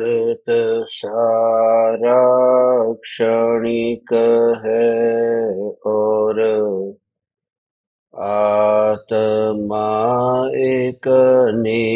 जगत सारा क्षणिक है और आत्मा एक नित्य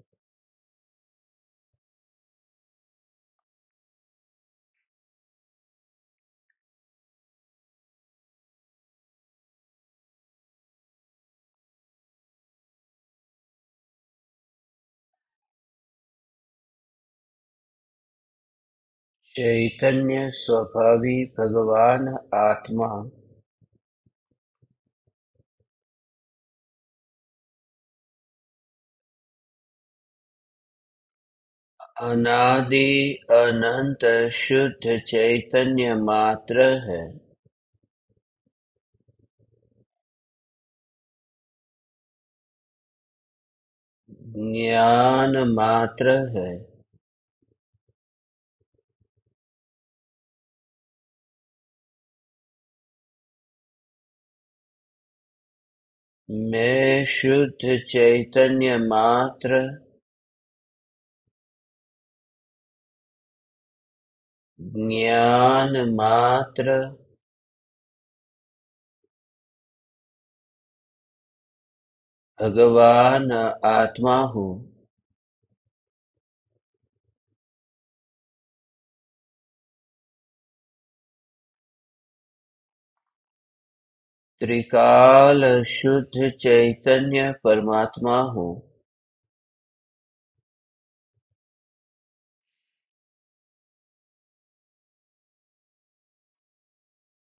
चैतन्य स्वभावी भगवान आत्मा। अनादि अनंत शुद्ध चैतन्य मात्र है। ज्ञान मात्र है। मैं शुद्ध चैतन्य मात्र। ज्ञान मात्र। भगवान आत्मा हूँ। त्रिकाल शुद्ध चैतन्य परमात्मा हूँ।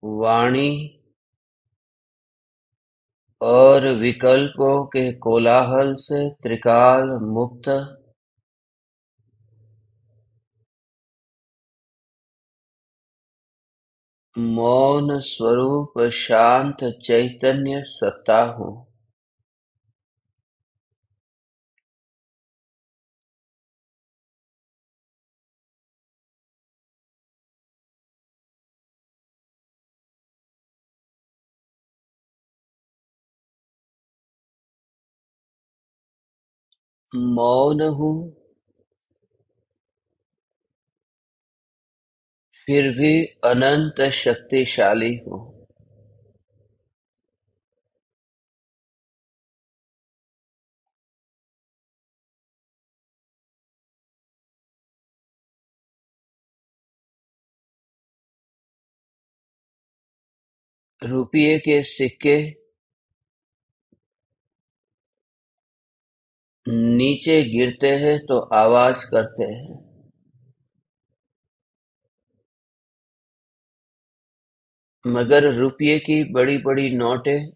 वाणी और विकल्पों के कोलाहल से त्रिकाल मुक्त मौन स्वरूप शांत चैतन्य सत्ता हूँ। मौन हूँ फिर भी अनंत शक्तिशाली हो। रुपये के सिक्के नीचे गिरते हैं तो आवाज़ करते हैं। मगर रुपये की बड़ी बड़ी नोटें।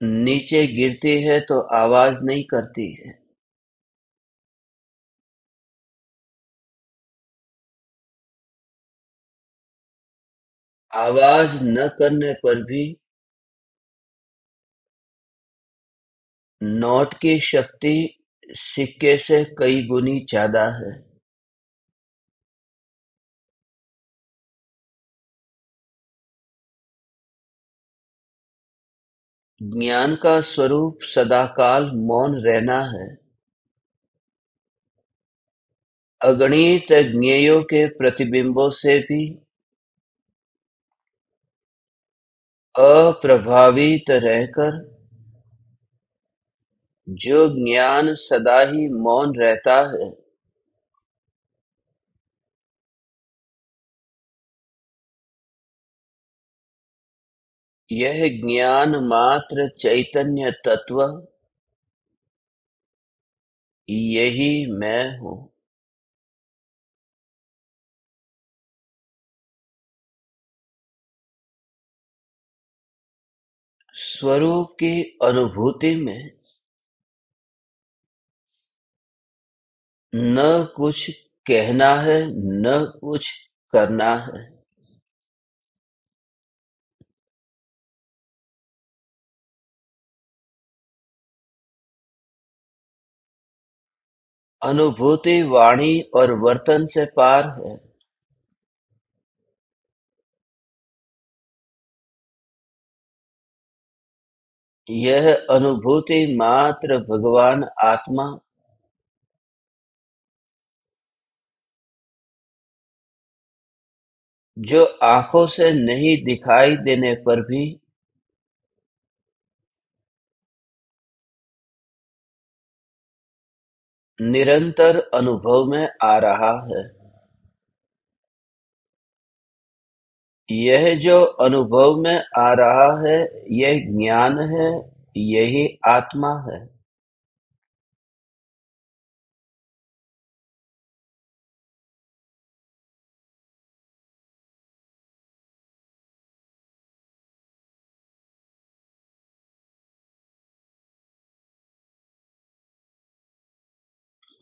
नीचे गिरती है तो आवाज़ नहीं करती है। आवाज़ न करने पर भी नोट की शक्ति सिक्के से कई गुनी ज़्यादा है। ज्ञान का स्वरूप सदाकाल मौन रहना है। अगणित ज्ञेयों के प्रतिबिंबों से भी अप्रभावित रहकर जो ज्ञान सदा ही मौन रहता है। यह ज्ञान मात्र चैतन्य तत्व। यही मैं हूँ। स्वरूप की अनुभूति में न कुछ कहना है, न कुछ करना है। अनुभूति, वाणी और वर्तन से पार है। यह अनुभूति मात्र भगवान आत्मा। जो आँखों से नहीं दिखाई देने पर भी निरंतर अनुभव में आ रहा है। यह जो अनुभव में आ रहा है, यह ज्ञान है, यही आत्मा है।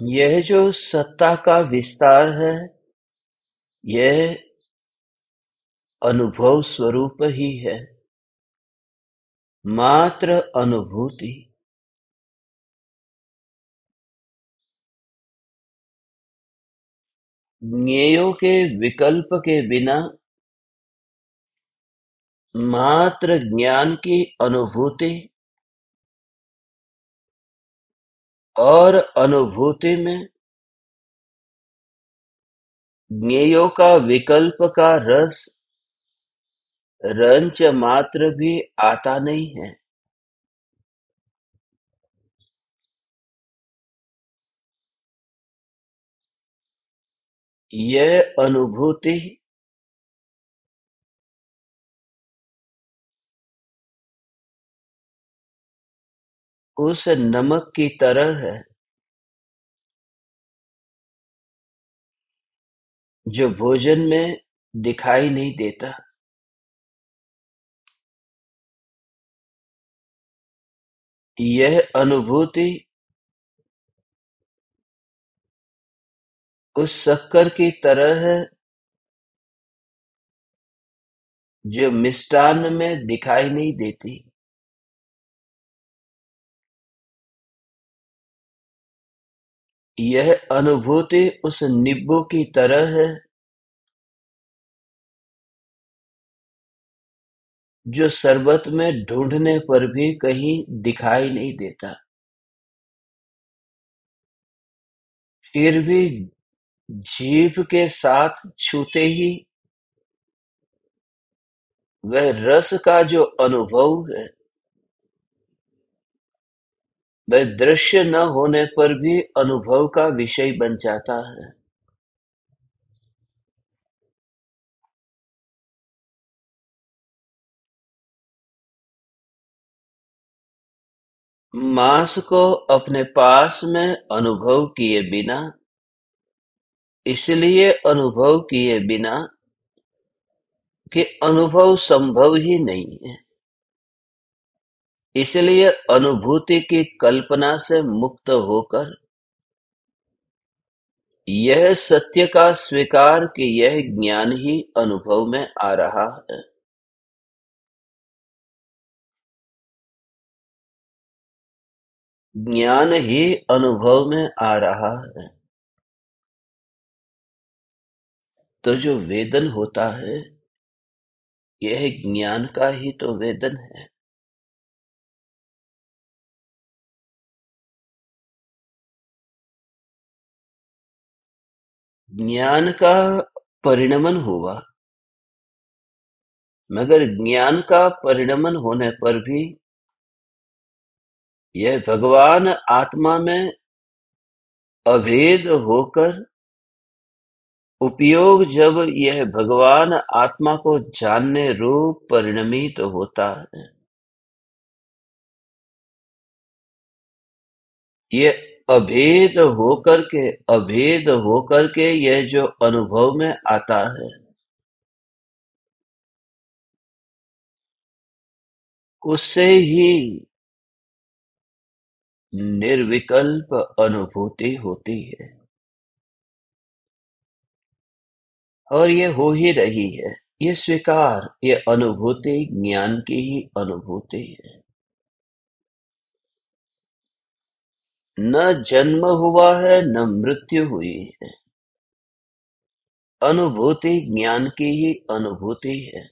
यह जो सत्ता का विस्तार है, यह अनुभव स्वरूप ही है। मात्र अनुभूति। ज्ञेयों के विकल्प के बिना मात्र ज्ञान की अनुभूति और अनुभूति में ज्ञेयों का विकल्प का रस, रंच मात्र भी आता नहीं है। यह अनुभूति उस नमक की तरह है, जो भोजन में दिखाई नहीं देता। यह अनुभूति उस शक्कर की तरह है, जो मिष्टान में दिखाई नहीं देती। यह अनुभूति उस नींबू की तरह है, जो शरबत में ढूँढने पर भी कहीं दिखाई नहीं देता। फिर भी जीभ के साथ छूते ही वह रस का जो अनुभव है वह दृश्य न होने पर भी अनुभव का विषय बन जाता है। मांस को अपने पास में अनुभव किए बिना, इसलिए अनुभव किए बिना कि अनुभव संभव ही नहीं है। इसलिए अनुभूति की कल्पना से मुक्त होकर यह सत्य का स्वीकार कि यह ज्ञान ही अनुभव में आ रहा है। ज्ञान ही अनुभव में आ रहा है। तो जो वेदन होता है, यह ज्ञान का ही तो वेदन है। ज्ञान का परिणमन हुआ मगर ज्ञान का परिणमन होने पर भी यह भगवान आत्मा में अभेद होकर उपयोग जब यह भगवान आत्मा को जानने रूप परिणमित तो होता है। ये अभेद होकर के, अभेद होकर के यह जो अनुभव में आता है। उससे ही निर्विकल्प अनुभूति होती है। और ये हो ही रही है। ये स्वीकार, ये अनुभूति, ज्ञान की ही अनुभूति है। न जन्म हुआ है, न मृत्यु हुई है। अनुभूति ज्ञान की ही अनुभूति है।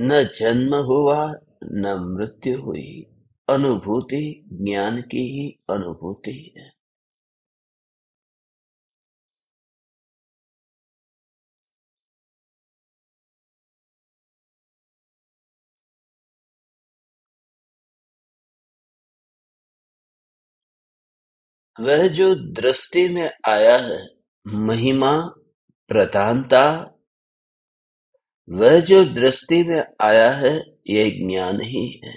न जन्म हुआ, न मृत्यु हुई। अनुभूति ज्ञान की ही अनुभूति है। वह जो दृष्टि में आया है, महिमा, प्रधानता, वह जो दृष्टि में आया है यह ज्ञान ही है।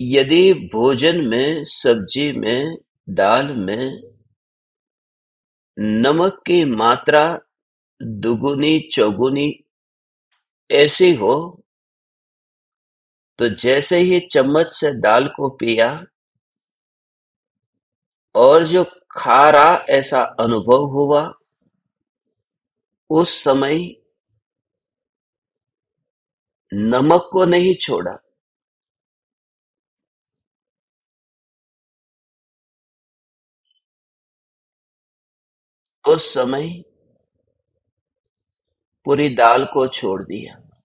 यदि भोजन में, सब्ज़ी में, दाल में नमक की मात्रा दुगुनी चौगुनी ऐसी हो तो जैसे ही चम्मच से दाल को पिया और जो खारा ऐसा अनुभव हुआ, उस समय नमक को नहीं छोड़ा। उस समय पूरी दाल को छोड़ दिया।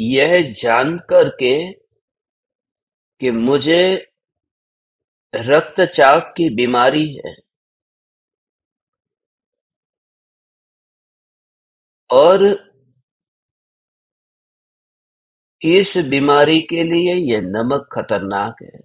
यह जान के कि मुझे रक्तचाप की बीमारी है। और इस बीमारी के लिए यह नमक खतरनाक है।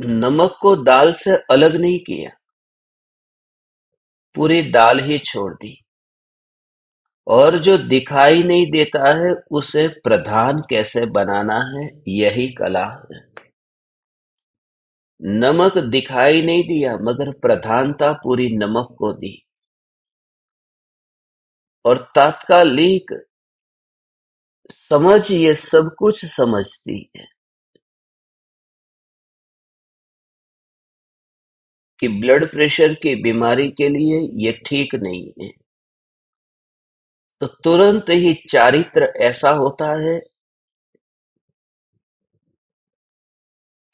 नमक को दाल से अलग नहीं किया। पूरी दाल ही छोड़ दी। और जो दिखाई नहीं देता है, उसे प्रधान कैसे बनाना है, यही कला है। नमक दिखाई नहीं दिया, मगर प्रधानता पूरी नमक को दी। और तात्कालिक समझ ये सब कुछ समझती है। कि ब्लड प्रेशर की बीमारी के लिए ये ठीक नहीं है। तो तुरंत ही चारित्र ऐसा होता है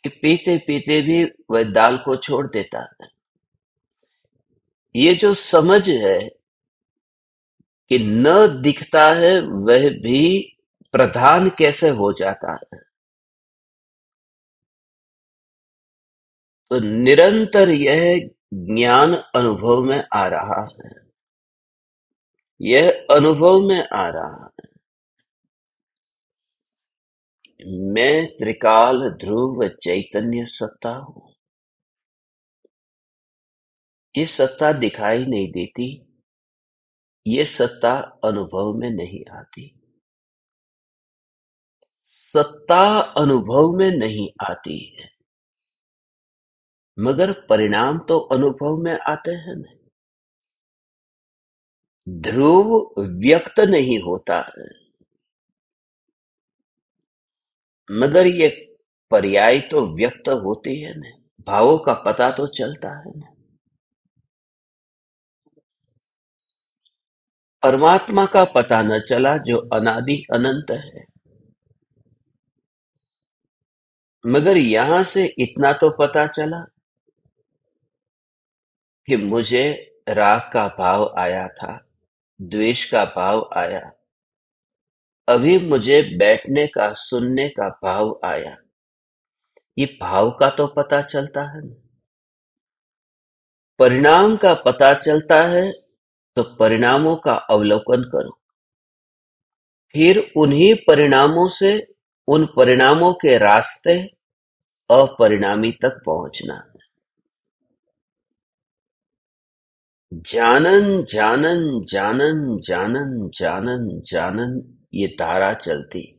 कि पीते पीते भी वह दाल को छोड़ देता है। ये जो समझ है कि न दिखता है, वह भी प्रधान कैसे हो जाता है? तो निरंतर यह ज्ञान अनुभव में आ रहा है। यह अनुभव में आ रहा है। मैं त्रिकाल ध्रुव चैतन्य सत्ता हूँ। ये सत्ता दिखाई नहीं देती। ये सत्ता अनुभव में नहीं आती। सत्ता अनुभव में नहीं आती है। मगर परिणाम तो अनुभव में आते हैं ना ध्रुव व्यक्त नहीं होता है। मगर ये पर्याय तो व्यक्त होती है ना भावों का पता तो चलता है ना परमात्मा का पता न चला जो अनादि अनंत है। मगर यहाँ से इतना तो पता चला। कि मुझे राग का भाव आया था, द्वेष का भाव आया। अभी मुझे बैठने का, सुनने का भाव आया। ये भाव का तो पता चलता है परिणाम का पता चलता है तो परिणामों का अवलोकन करो। फिर उन्हीं परिणामों से, उन परिणामों के रास्ते अपरिणामी तक पहुँचना। जानन जानन जानन जानन जानन जानन, ये धारा चलती।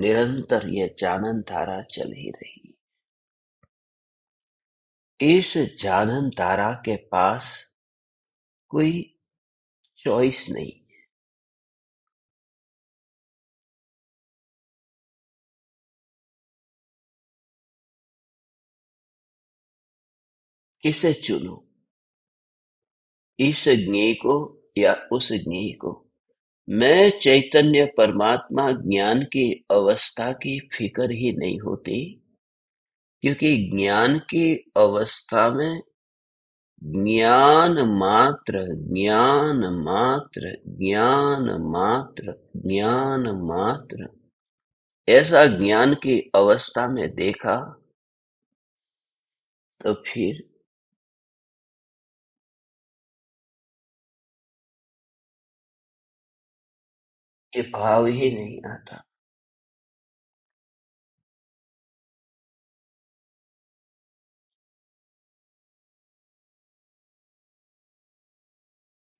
निरंतर ये जानन धारा चल ही रही। इस जानन धारा के पास कोई चॉइस नहीं। किसे चुनो? इस ज्ञेय को या उस ज्ञेय को? मैं चैतन्य परमात्मा ज्ञान की अवस्था की फ़िक्र ही नहीं होती, क्योंकि ज्ञान की अवस्था में ज्ञान मात्र ज्ञान मात्र ज्ञान मात्र ज्ञान मात्र। ऐसा ज्ञान की अवस्था में देखा तो फिर ये भाव ही नहीं आता।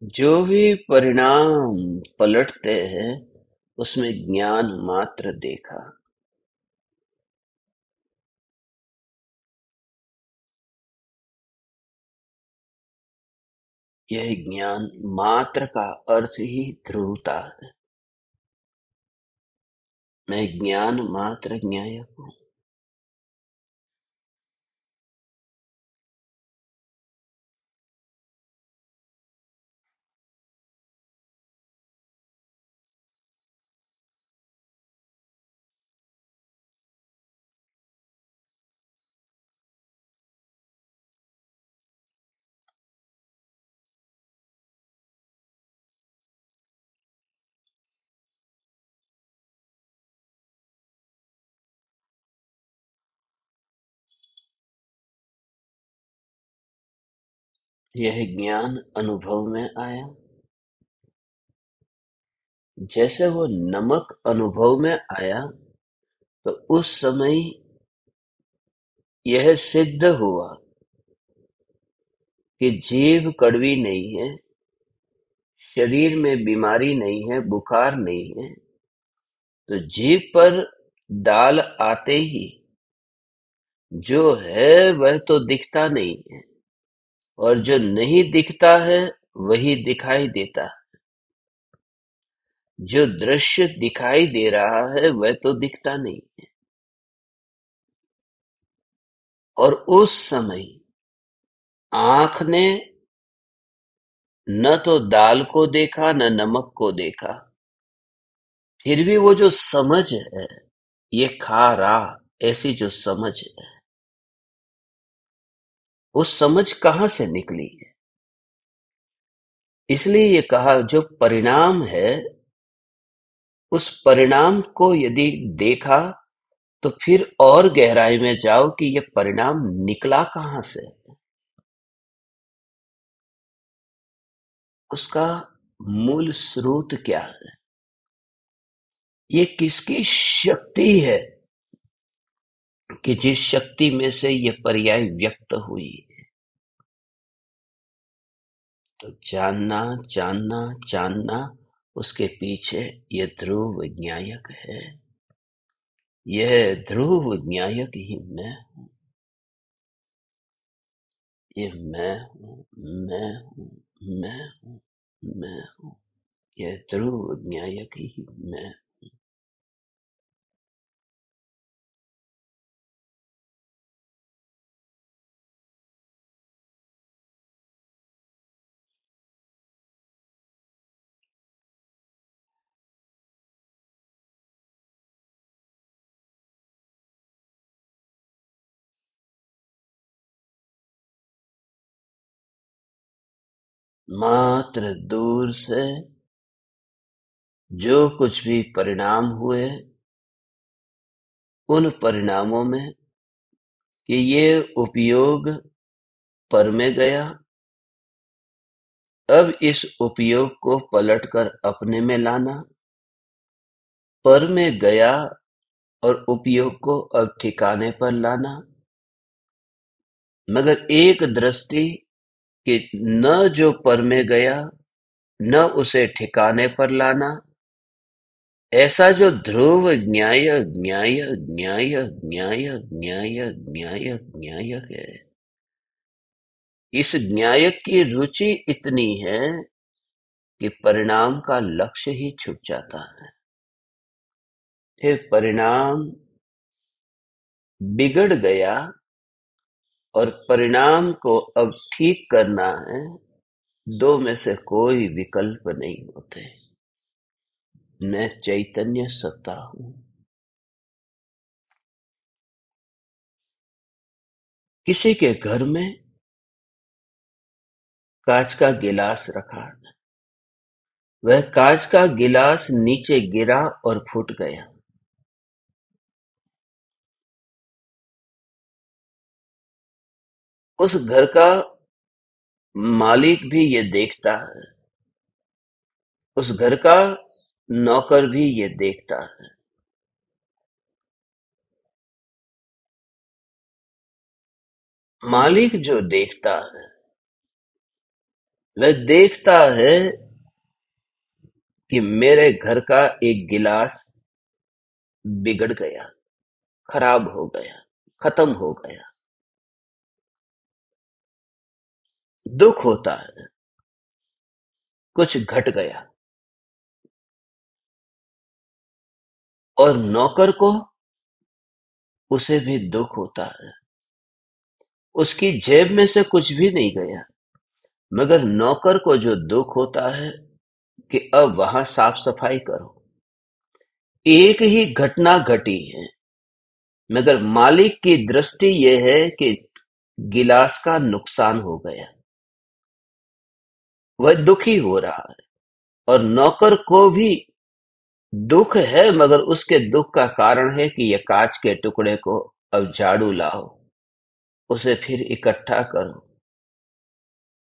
जो भी परिणाम पलटते हैं, उसमें ज्ञान मात्र देखा। यह ज्ञान मात्र का अर्थ ही ध्रुवता है। मैं ज्ञान मात्र ज्ञायक हूँ। यह ज्ञान अनुभव में आया। जैसे वो नमक अनुभव में आया तो उस समय यह सिद्ध हुआ कि जीव कड़वी नहीं है, शरीर में बीमारी नहीं है, बुखार नहीं है तो जीव पर दाल आते ही जो है वह तो दिखता नहीं है। और जो नहीं दिखता है, वही दिखाई देता है। जो दृश्य दिखाई दे रहा है, वह तो दिखता नहीं है। और उस समय आँख ने न तो दाल को देखा, न नमक को देखा। फिर भी वो जो समझ है, ये खा रहा, ऐसी जो समझ है। वो समझ कहाँ से निकली है? इसलिए ये कहा, जो परिणाम है, उस परिणाम को यदि देखा तो फिर और गहराई में जाओ कि ये परिणाम निकला कहाँ से उसका मूल स्रोत क्या है? ये किसकी शक्ति है? कि जिस शक्ति में से ये पर्याय व्यक्त हुई है तो जानना जानना जानना उसके पीछे ये ध्रुव न्यायक है। यह ध्रुव न्यायक ही मैं हूँ। ये मैं हूँ मैं हूँ मैं हूँ मैं हूँ। यह ध्रुव न्यायक ही मैं मात्र दूर से जो कुछ भी परिणाम हुए, उन परिणामों में कि ये उपयोग पर में गया, अब इस उपयोग को पलटकर अपने में लाना, पर में गया और उपयोग को अब ठिकाने पर लाना, मगर एक दृष्टि कि न जो पर में गया, न उसे ठिकाने पर लाना। ऐसा जो ध्रुव न्याय न्याय न्याय न्याय न्याय न्याय न्याय है। इस न्याय की रुचि इतनी है कि परिणाम का लक्ष्य ही छुट जाता है। फिर परिणाम बिगड़ गया और परिणाम को अब ठीक करना है, दो में से कोई विकल्प नहीं होते। मैं चैतन्य सत्ता हूँ। किसी के घर में कांच का गिलास रखा वह कांच का गिलास नीचे गिरा और फूट गया। उस घर का मालिक भी ये देखता है। उस घर का नौकर भी ये देखता है। मालिक जो देखता है, वह देखता है कि मेरे घर का एक गिलास बिगड़ गया, खराब हो गया, खत्म हो गया। दुख होता है। कुछ घट गया। और नौकर को उसे भी दुख होता है। उसकी जेब में से कुछ भी नहीं गया। मगर नौकर को जो दुख होता है कि अब वहाँ साफ़ सफ़ाई करो। एक ही घटना घटी है। मगर मालिक की दृष्टि यह है कि गिलास का नुकसान हो गया। वह दुखी हो रहा है। और नौकर को भी दुख है, मगर उसके दुख का कारण है कि यह कांच के टुकड़े को अब झाड़ू लाओ। उसे फिर इकट्ठा करो।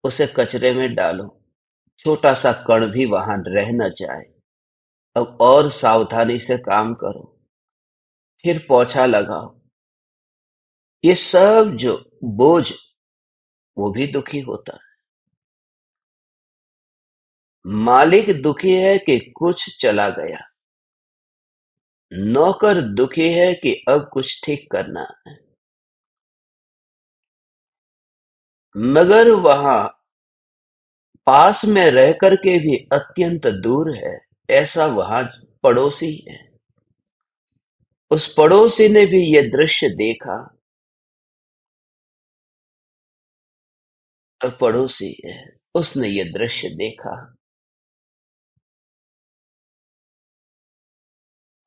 उसे कचरे में डालो। छोटा सा कण भी वहाँ रह न जाए। अब और सावधानी से काम करो। फिर पोछा लगाओ। ये सब जो बोझ, वो भी दुखी होता है। मालिक दुखी है कि कुछ चला गया। नौकर दुखी है कि अब कुछ ठीक करना है। मगर वहाँ पास में रह करके भी अत्यंत दूर है, ऐसा वहाँ पड़ोसी है। उस पड़ोसी ने भी यह दृश्य देखा। पड़ोसी है, उसने यह दृश्य देखा।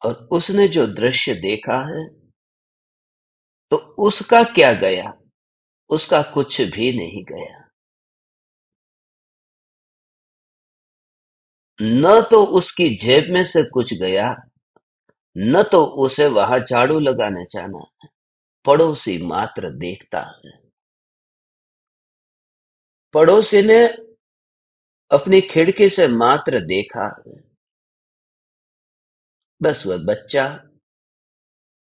और उसने जो दृश्य देखा है तो उसका क्या गया? उसका कुछ भी नहीं गया। न तो उसकी जेब में से कुछ गया, न तो उसे वहाँ झाड़ू लगाने जाना पड़ोसी मात्र देखता है। पड़ोसी ने अपनी खिड़की से मात्र देखा है। बस वह बच्चा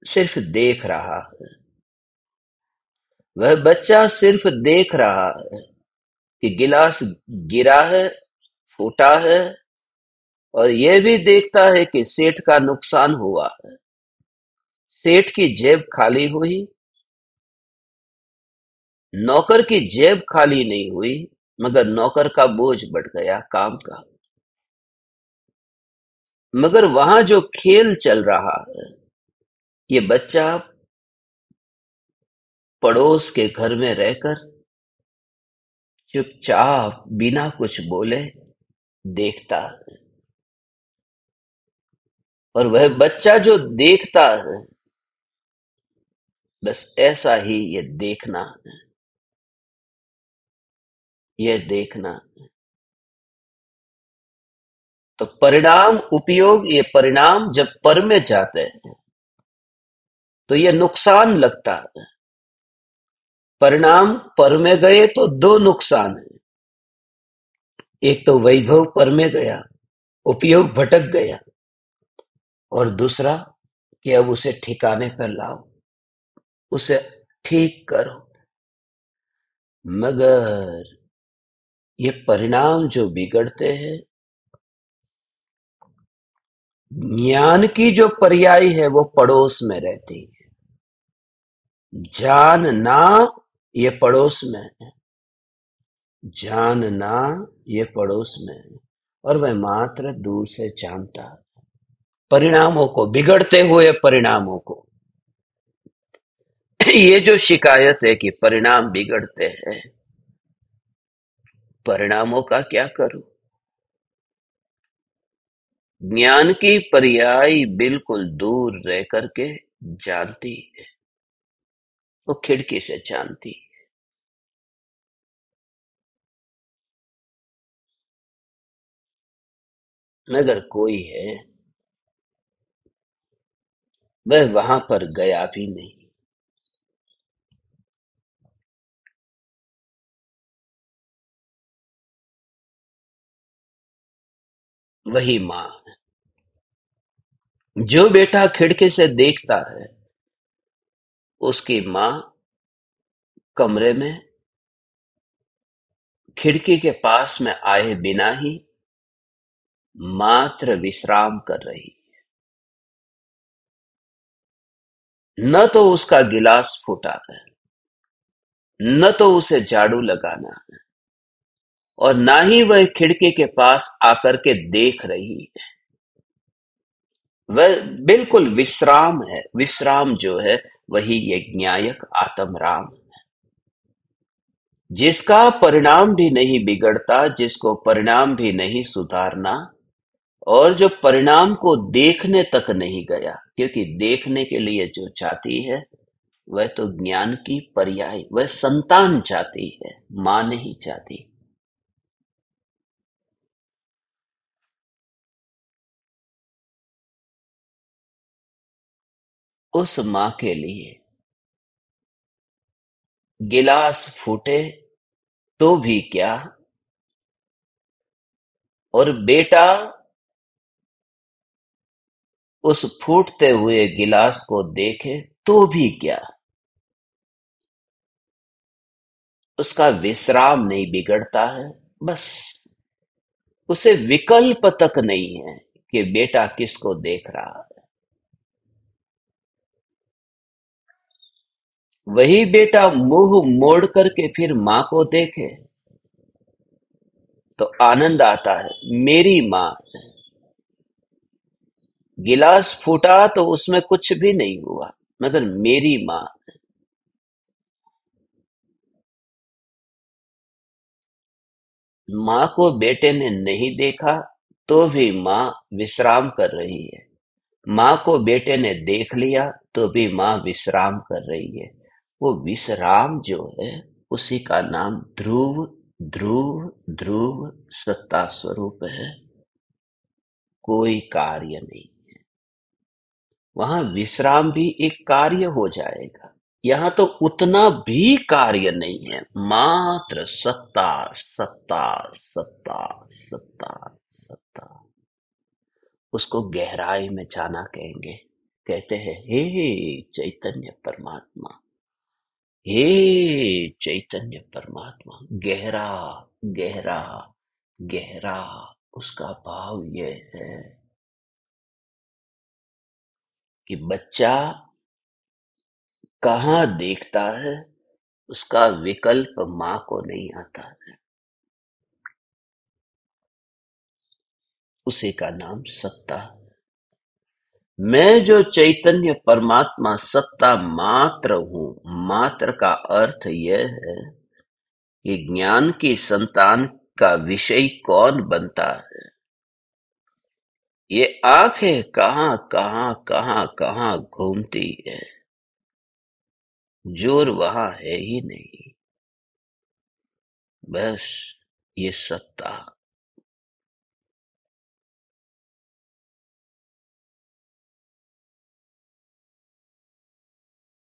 सिर्फ़ देख रहा है। वह बच्चा सिर्फ़ देख रहा है कि गिलास गिरा है, फूटा है और यह भी देखता है कि सेठ का नुकसान हुआ है। सेठ की जेब खाली हुई, नौकर की जेब खाली नहीं हुई, मगर नौकर का बोझ बढ़ गया काम का। मगर वहाँ जो खेल चल रहा है, ये बच्चा पड़ोस के घर में रहकर चुपचाप बिना कुछ बोले देखता है। और वह बच्चा जो देखता है, बस ऐसा ही ये देखना है। ये देखना है। तो परिणाम उपयोग, ये परिणाम जब पर में जाते हैं तो ये नुकसान लगता है। परिणाम पर में गए तो दो नुकसान है। एक तो वैभव पर में गया, उपयोग भटक गया, और दूसरा कि अब उसे ठिकाने पर लाओ, उसे ठीक करो। मगर ये परिणाम जो बिगड़ते हैं ज्ञान की जो पर्याय है वो पड़ोस में रहती है। जानना ये पड़ोस में है। जानना ये पड़ोस में है। और वह मात्र दूर से जानता परिणामों को, बिगड़ते हुए परिणामों को। ये जो शिकायत है कि परिणाम बिगड़ते हैं, परिणामों का क्या करूँ? ज्ञान की पर्याय बिल्कुल दूर रह करके जानती है। वो खिड़की से जानती है। मगर कोई है, वह वहाँ पर गया भी नहीं। वही माँ जो बेटा खिड़की से देखता है, उसकी माँ कमरे में, खिड़की के पास में आए बिना ही मात्र विश्राम कर रही न तो उसका गिलास फूटा है, न तो उसे झाड़ू लगाना है, और ना ही वह खिड़की के पास आकर के देख रही है। वह बिल्कुल विश्राम है। विश्राम जो है, वही ये ज्ञायक आत्म राम है। जिसका परिणाम भी नहीं बिगड़ता, जिसको परिणाम भी नहीं सुधारना, और जो परिणाम को देखने तक नहीं गया, क्योंकि देखने के लिए जो चाहती है, वह तो ज्ञान की पर्याय, वह संतान चाहती है, माँ नहीं चाहती। उस माँ के लिए। गिलास फूटे तो भी क्या? और बेटा, उस फूटते हुए गिलास को देखे तो भी क्या? उसका विश्राम नहीं बिगड़ता है, बस उसे विकल्प तक नहीं है कि बेटा किसको देख रहा है वही बेटा मुँह मोड़ करके फिर माँ को देखे तो आनंद आता है, मेरी माँ गिलास फूटा तो उसमें कुछ भी नहीं हुआ, मगर मेरी माँ माँ को बेटे ने नहीं देखा तो भी माँ विश्राम कर रही है। माँ को बेटे ने देख लिया तो भी माँ विश्राम कर रही है। वो विश्राम जो है, उसी का नाम ध्रुव ध्रुव ध्रुव सत्ता स्वरूप है। कोई कार्य नहीं है। वहाँ विश्राम भी एक कार्य हो जाएगा। यहाँ तो उतना भी कार्य नहीं है। मात्र सत्ता सत्ता सत्ता सत्ता सत्ता। उसको गहराई में जाना कहेंगे। कहते हैं, हे चैतन्य परमात्मा हे चैतन्य परमात्मा, गहरा गहरा गहरा उसका भाव यह है कि बच्चा कहाँ देखता है, उसका विकल्प माँ को नहीं आता है। उसी का नाम सत्ता मैं जो चैतन्य परमात्मा सत्ता मात्र हूँ, मात्र का अर्थ यह है कि ज्ञान की संतान का विषय कौन बनता है? ये आँखें कहाँ कहाँ कहाँ कहाँ घूमती है? ज़ोर वहाँ है ही नहीं। बस ये सत्ता।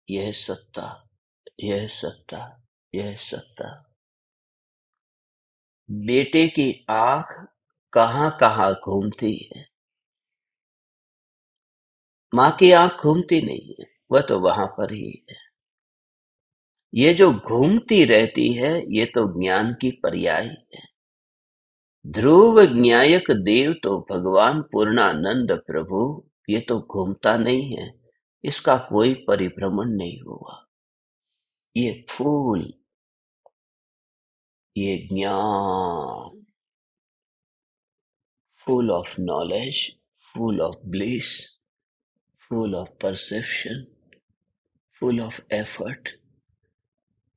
यह सत्ता यह सत्ता यह सत्ता। बेटे की आँख कहाँ कहाँ घूमती है? माँ की आँख घूमती नहीं है, वह तो वहाँ पर ही है। ये जो घूमती रहती है, ये तो ज्ञान की पर्याय है। ध्रुव न्यायक देव तो भगवान पूर्णानंद प्रभु, ये तो घूमता नहीं है। इसका कोई परिभ्रमण नहीं हुआ। ये फूल, ये ज्ञान, full of knowledge, full of bliss, full of perception, full of effort,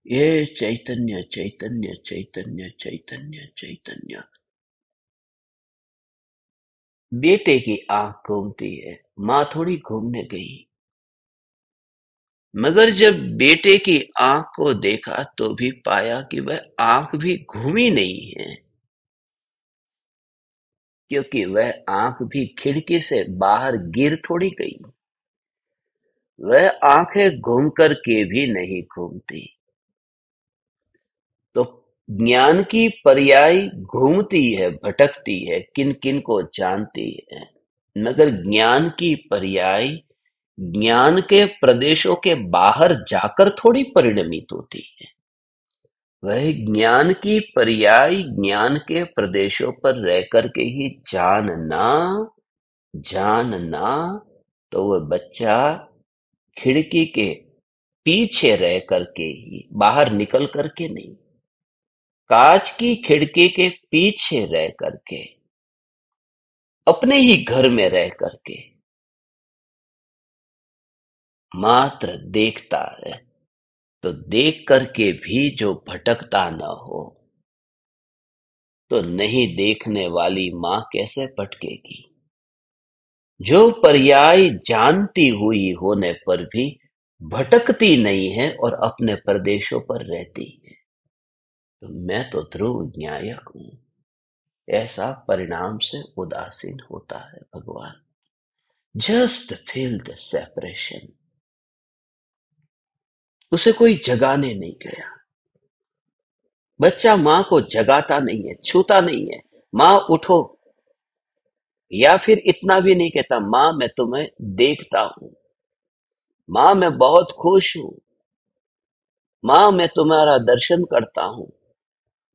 ये चैतन्य चैतन्य चैतन्य चैतन्य चैतन्य। बेटे की आँख घूमती है, माँ थोड़ी घूमने गई। मगर जब बेटे की आँख को देखा तो भी पाया कि वह आँख भी घूमी नहीं है। क्योंकि वह आँख भी खिड़की से बाहर गिर थोड़ी गई। वह आँखें घूम कर के भी नहीं घूमती। तो ज्ञान की पर्याय घूमती है, भटकती है किन किन को जानती है। मगर ज्ञान की पर्याय ज्ञान के प्रदेशों के बाहर जाकर थोड़ी परिणमित होती है। वह ज्ञान की पर्याय ज्ञान के प्रदेशों पर रह करके ही जानना जानना तो वह बच्चा खिड़की के पीछे रह करके ही, बाहर निकल करके नहीं, कांच की खिड़की के पीछे रह करके, अपने ही घर में रह करके मात्र देखता है तो देख करके भी जो भटकता न हो तो नहीं देखने वाली माँ कैसे भटकेगी? जो पर्याय जानती हुई होने पर भी भटकती नहीं है और अपने प्रदेशों पर रहती है। तो मैं तो ध्रुव न्यायक हूँ। ऐसा परिणाम से उदासीन होता है भगवान। Just feel the separation. उसे कोई जगाने नहीं गया। बच्चा माँ को जगाता नहीं है, छूता नहीं है। माँ उठो। या फिर इतना भी नहीं कहता, माँ, मैं तुम्हें देखता हूँ। माँ, मैं बहुत खुश हूँ। माँ, मैं तुम्हारा दर्शन करता हूँ।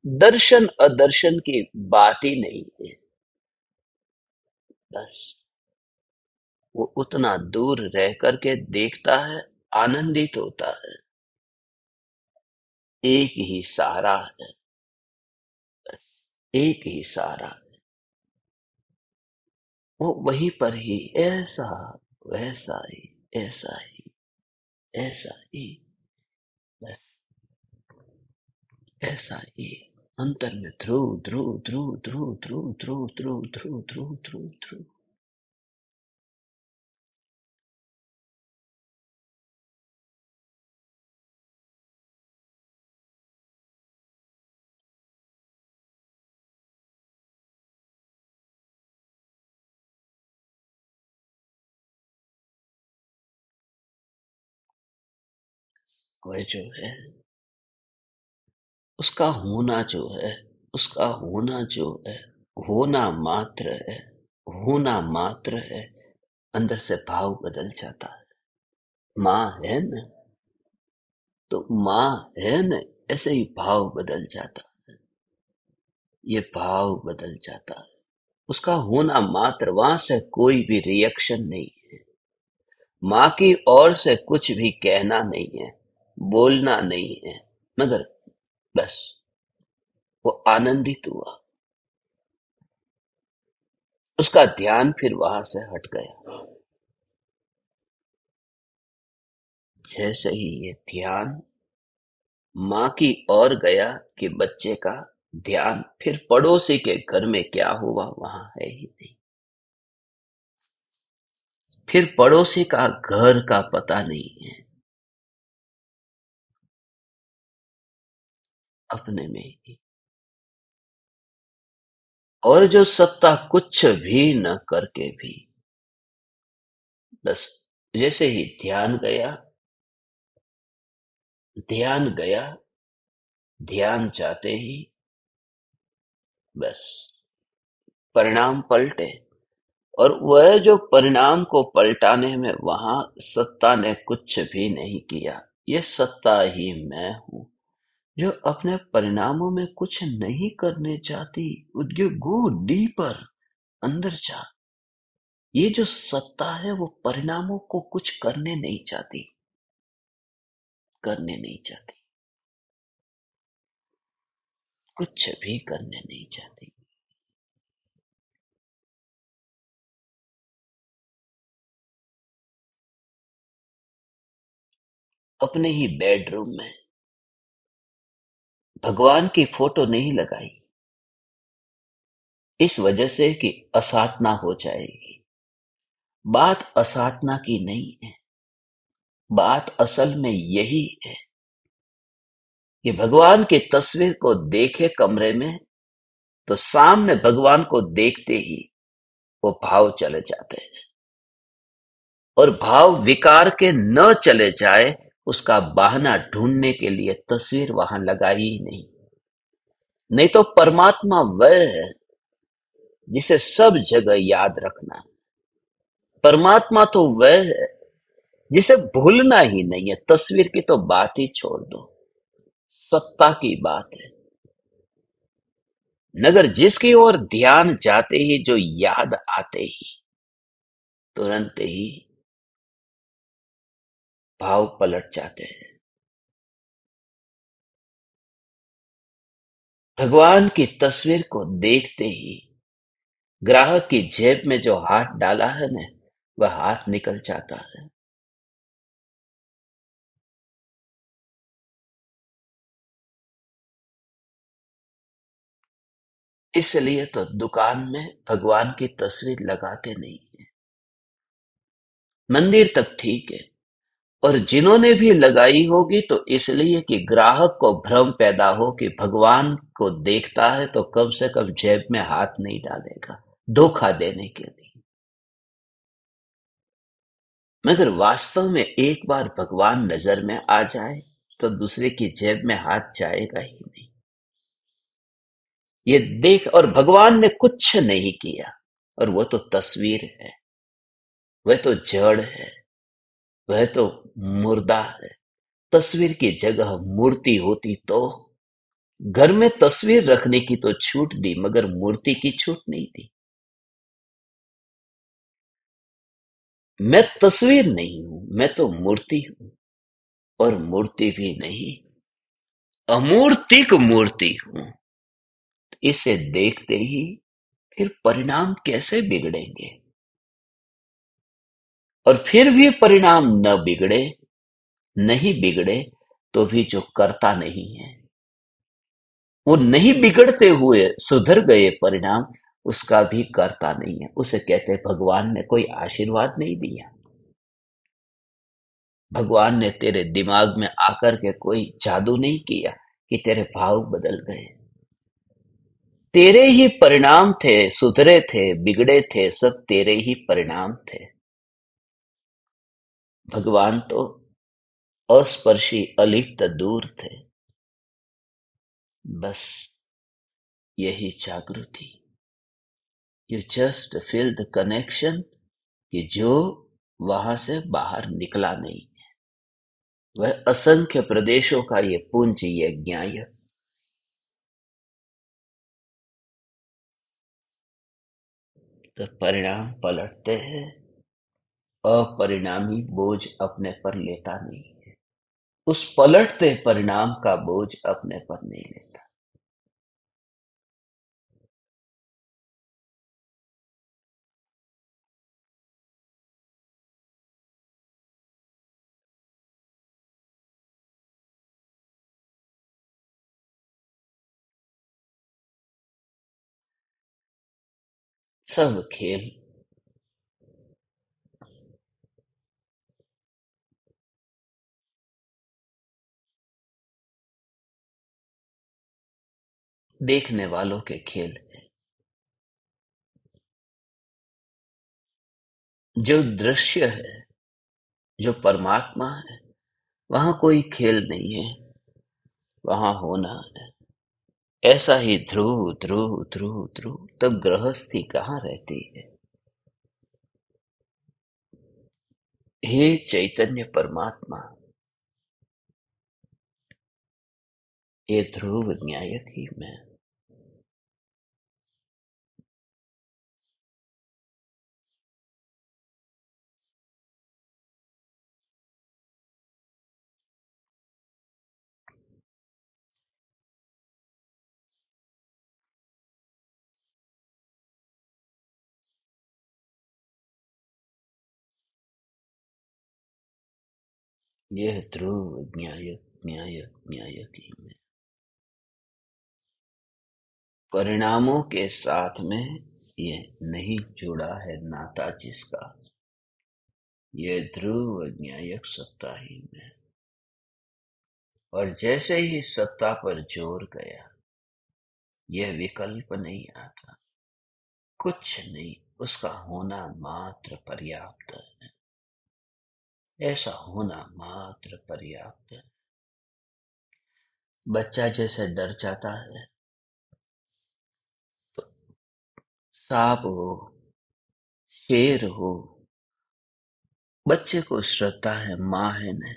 दर्शन अदर्शन की बात ही नहीं है। बस वो उतना दूर रह करके देखता है, आनंदित होता है। एक ही सहारा है बस एक ही सहारा है वो वहीं पर ही ऐसा वैसा ही ऐसा ही ऐसा ही बस ऐसा ही अंतर में ध्रुव ध्रुव ध्रुव ध्रुव ध्रुव ध्रुव ध्रुव ध्रुव ध्रुव ध्रुव ध्रुव वह जो है, उसका होना जो है, उसका होना जो है, होना मात्र है, होना मात्र है, अंदर से भाव बदल जाता है। माँ है न? तो माँ है न, ऐसे ही भाव बदल जाता है। ये भाव बदल जाता है। उसका होना मात्र, वहाँ से कोई भी रिएक्शन नहीं है। माँ की ओर से कुछ भी कहना नहीं है। बोलना नहीं है, मगर बस वो आनंदित हुआ। उसका ध्यान फिर वहाँ से हट गया। जैसे ही ये ध्यान माँ की ओर गया कि बच्चे का ध्यान, फिर पड़ोसी के घर में क्या हुआ वहाँ है ही नहीं। फिर पड़ोसी का घर का पता नहीं है। अपने में ही। और जो सत्ता कुछ भी न करके भी, बस जैसे ही ध्यान गया ध्यान गया, ध्यान जाते ही, बस परिणाम पलटे। और वह जो परिणाम को पलटाने में वहाँ सत्ता ने कुछ भी नहीं किया, ये सत्ता ही मैं हूँ। जो अपने परिणामों में कुछ नहीं करने चाहती गो डीपर अंदर जा। ये जो सत्ता है, वो परिणामों को कुछ करने नहीं चाहती। करने नहीं चाहती। कुछ भी करने नहीं चाहती। अपने ही बेडरूम में भगवान की फ़ोटो नहीं लगाई। इस वजह से कि असाधना हो जाएगी। बात असाधना की नहीं है। बात असल में यही है कि भगवान की तस्वीर को देखे कमरे में तो सामने भगवान को देखते ही वो भाव चले जाते हैं। और भाव विकार के न चले जाए उसका बहाना ढूँढने के लिए तस्वीर वहाँ लगाई ही नहीं। नहीं तो परमात्मा वह है जिसे सब जगह याद रखना है। परमात्मा तो वह है जिसे भूलना ही नहीं है। तस्वीर की तो बात ही छोड़ दो। सत्ता की बात है। नगर जिसकी ओर ध्यान जाते ही, जो याद आते ही, तुरंत ही भाव पलट जाते हैं। भगवान की तस्वीर को देखते ही ग्राहक की जेब में जो हाथ डाला है ना, वह हाथ निकल जाता है। इसलिए तो दुकान में भगवान की तस्वीर लगाते नहीं है। मंदिर तक ठीक है और जिन्होंने भी लगाई होगी तो इसलिए कि ग्राहक को भ्रम पैदा हो कि भगवान को देखता है तो कम से कम जेब में हाथ नहीं डालेगा, धोखा देने के लिए। मगर वास्तव में एक बार भगवान नज़र में आ जाए तो दूसरे की जेब में हाथ जाएगा ही नहीं। ये देख और भगवान ने कुछ नहीं किया, और वो तो तस्वीर है, वह तो जड़ है। वह तो मुर्दा है। तस्वीर की जगह मूर्ति होती तो घर में तस्वीर रखने की तो छूट दी, मगर मूर्ति की छूट नहीं दी। मैं तस्वीर नहीं हूँ, मैं तो मूर्ति हूँ, और मूर्ति भी नहीं। अमूर्तिक मूर्ति हूँ। इसे देखते ही फिर परिणाम कैसे बिगड़ेंगे? और फिर भी परिणाम न बिगड़े, नहीं बिगड़े तो भी जो करता नहीं है। वो नहीं बिगड़ते हुए सुधर गए परिणाम, उसका भी करता नहीं है। उसे कहते भगवान ने कोई आशीर्वाद नहीं दिया। भगवान ने तेरे दिमाग में आकर के कोई जादू नहीं किया कि तेरे भाव बदल गए। तेरे ही परिणाम थे, सुधरे थे, बिगड़े थे, सब तेरे ही परिणाम थे। भगवान तो अस्पर्शी अलिप्त दूर थे। बस यही जागृति। You just feel the connection कि जो वहाँ से बाहर निकला नहीं है। वह असंख्य प्रदेशों का ये पुंज, ये ज्ञाय तो परिणाम पलटते हैं। अपरिणामी बोझ अपने पर लेता नहीं है। उस पलटते परिणाम का बोझ अपने पर नहीं लेता। सब खेल देखने वालों के खेल। है जो दृश्य है, जो परमात्मा है, वहाँ कोई खेल नहीं है। वहाँ होना है। ऐसा ही ध्रुव ध्रुव ध्रुव ध्रुव तब गृहस्थी कहाँ रहती है? हे चैतन्य परमात्मा, ये ध्रुव न्यायक ही मैं। यह ध्रुव न्यायक न्यायक न्यायक ही मैं परिणामों के साथ में ये नहीं जुड़ा है नाता जिसका। ये ध्रुव न्यायक सत्ता ही में और जैसे ही सत्ता पर ज़ोर गया, यह विकल्प नहीं आता। कुछ नहीं, उसका होना मात्र पर्याप्त है। ऐसा होना मात्र पर्याप्त है। बच्चा जैसे डर जाता है तो सांप हो, शेर हो, बच्चे को श्रद्धा है माँ है। न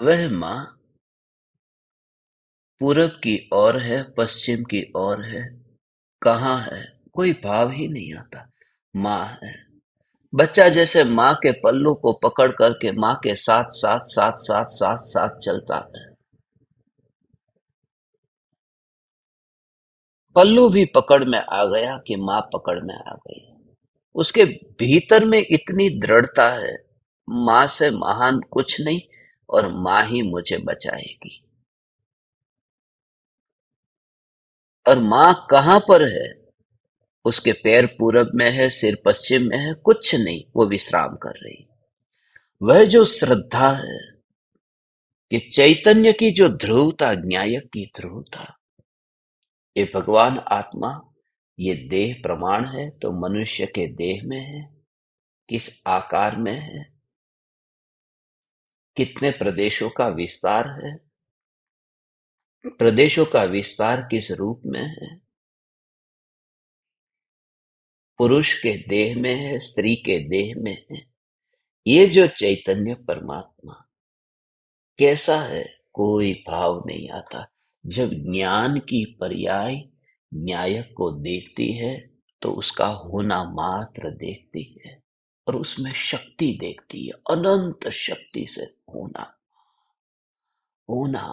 वह माँ पूरब की ओर है, पश्चिम की ओर है, कहाँ है, कोई भाव ही नहीं आता। माँ है। बच्चा जैसे माँ के पल्लू को पकड़ करके माँ के साथ साथ साथ साथ साथ साथ चलता है। पल्लू भी पकड़ में आ गया कि माँ पकड़ में आ गई। उसके भीतर में इतनी दृढ़ता है, माँ से महान कुछ नहीं और माँ ही मुझे बचाएगी। और माँ कहाँ पर है? उसके पैर पूरब में है, सिर पश्चिम में है, कुछ नहीं, वो विश्राम कर रही। वह जो श्रद्धा है कि चैतन्य की जो ध्रुवता, न्यायक की ध्रुवता, ये भगवान आत्मा, ये देह प्रमाण है तो मनुष्य के देह में है, किस आकार में है, कितने प्रदेशों का विस्तार है, प्रदेशों का विस्तार किस रूप में है पुरुष के देह में है, स्त्री के देह में है। ये जो चैतन्य परमात्मा, कैसा है? कोई भाव नहीं आता। जब ज्ञान की पर्याय न्याय को देखती है तो उसका होना मात्र देखती है और उसमें शक्ति देखती है, अनंत शक्ति से होना। होना,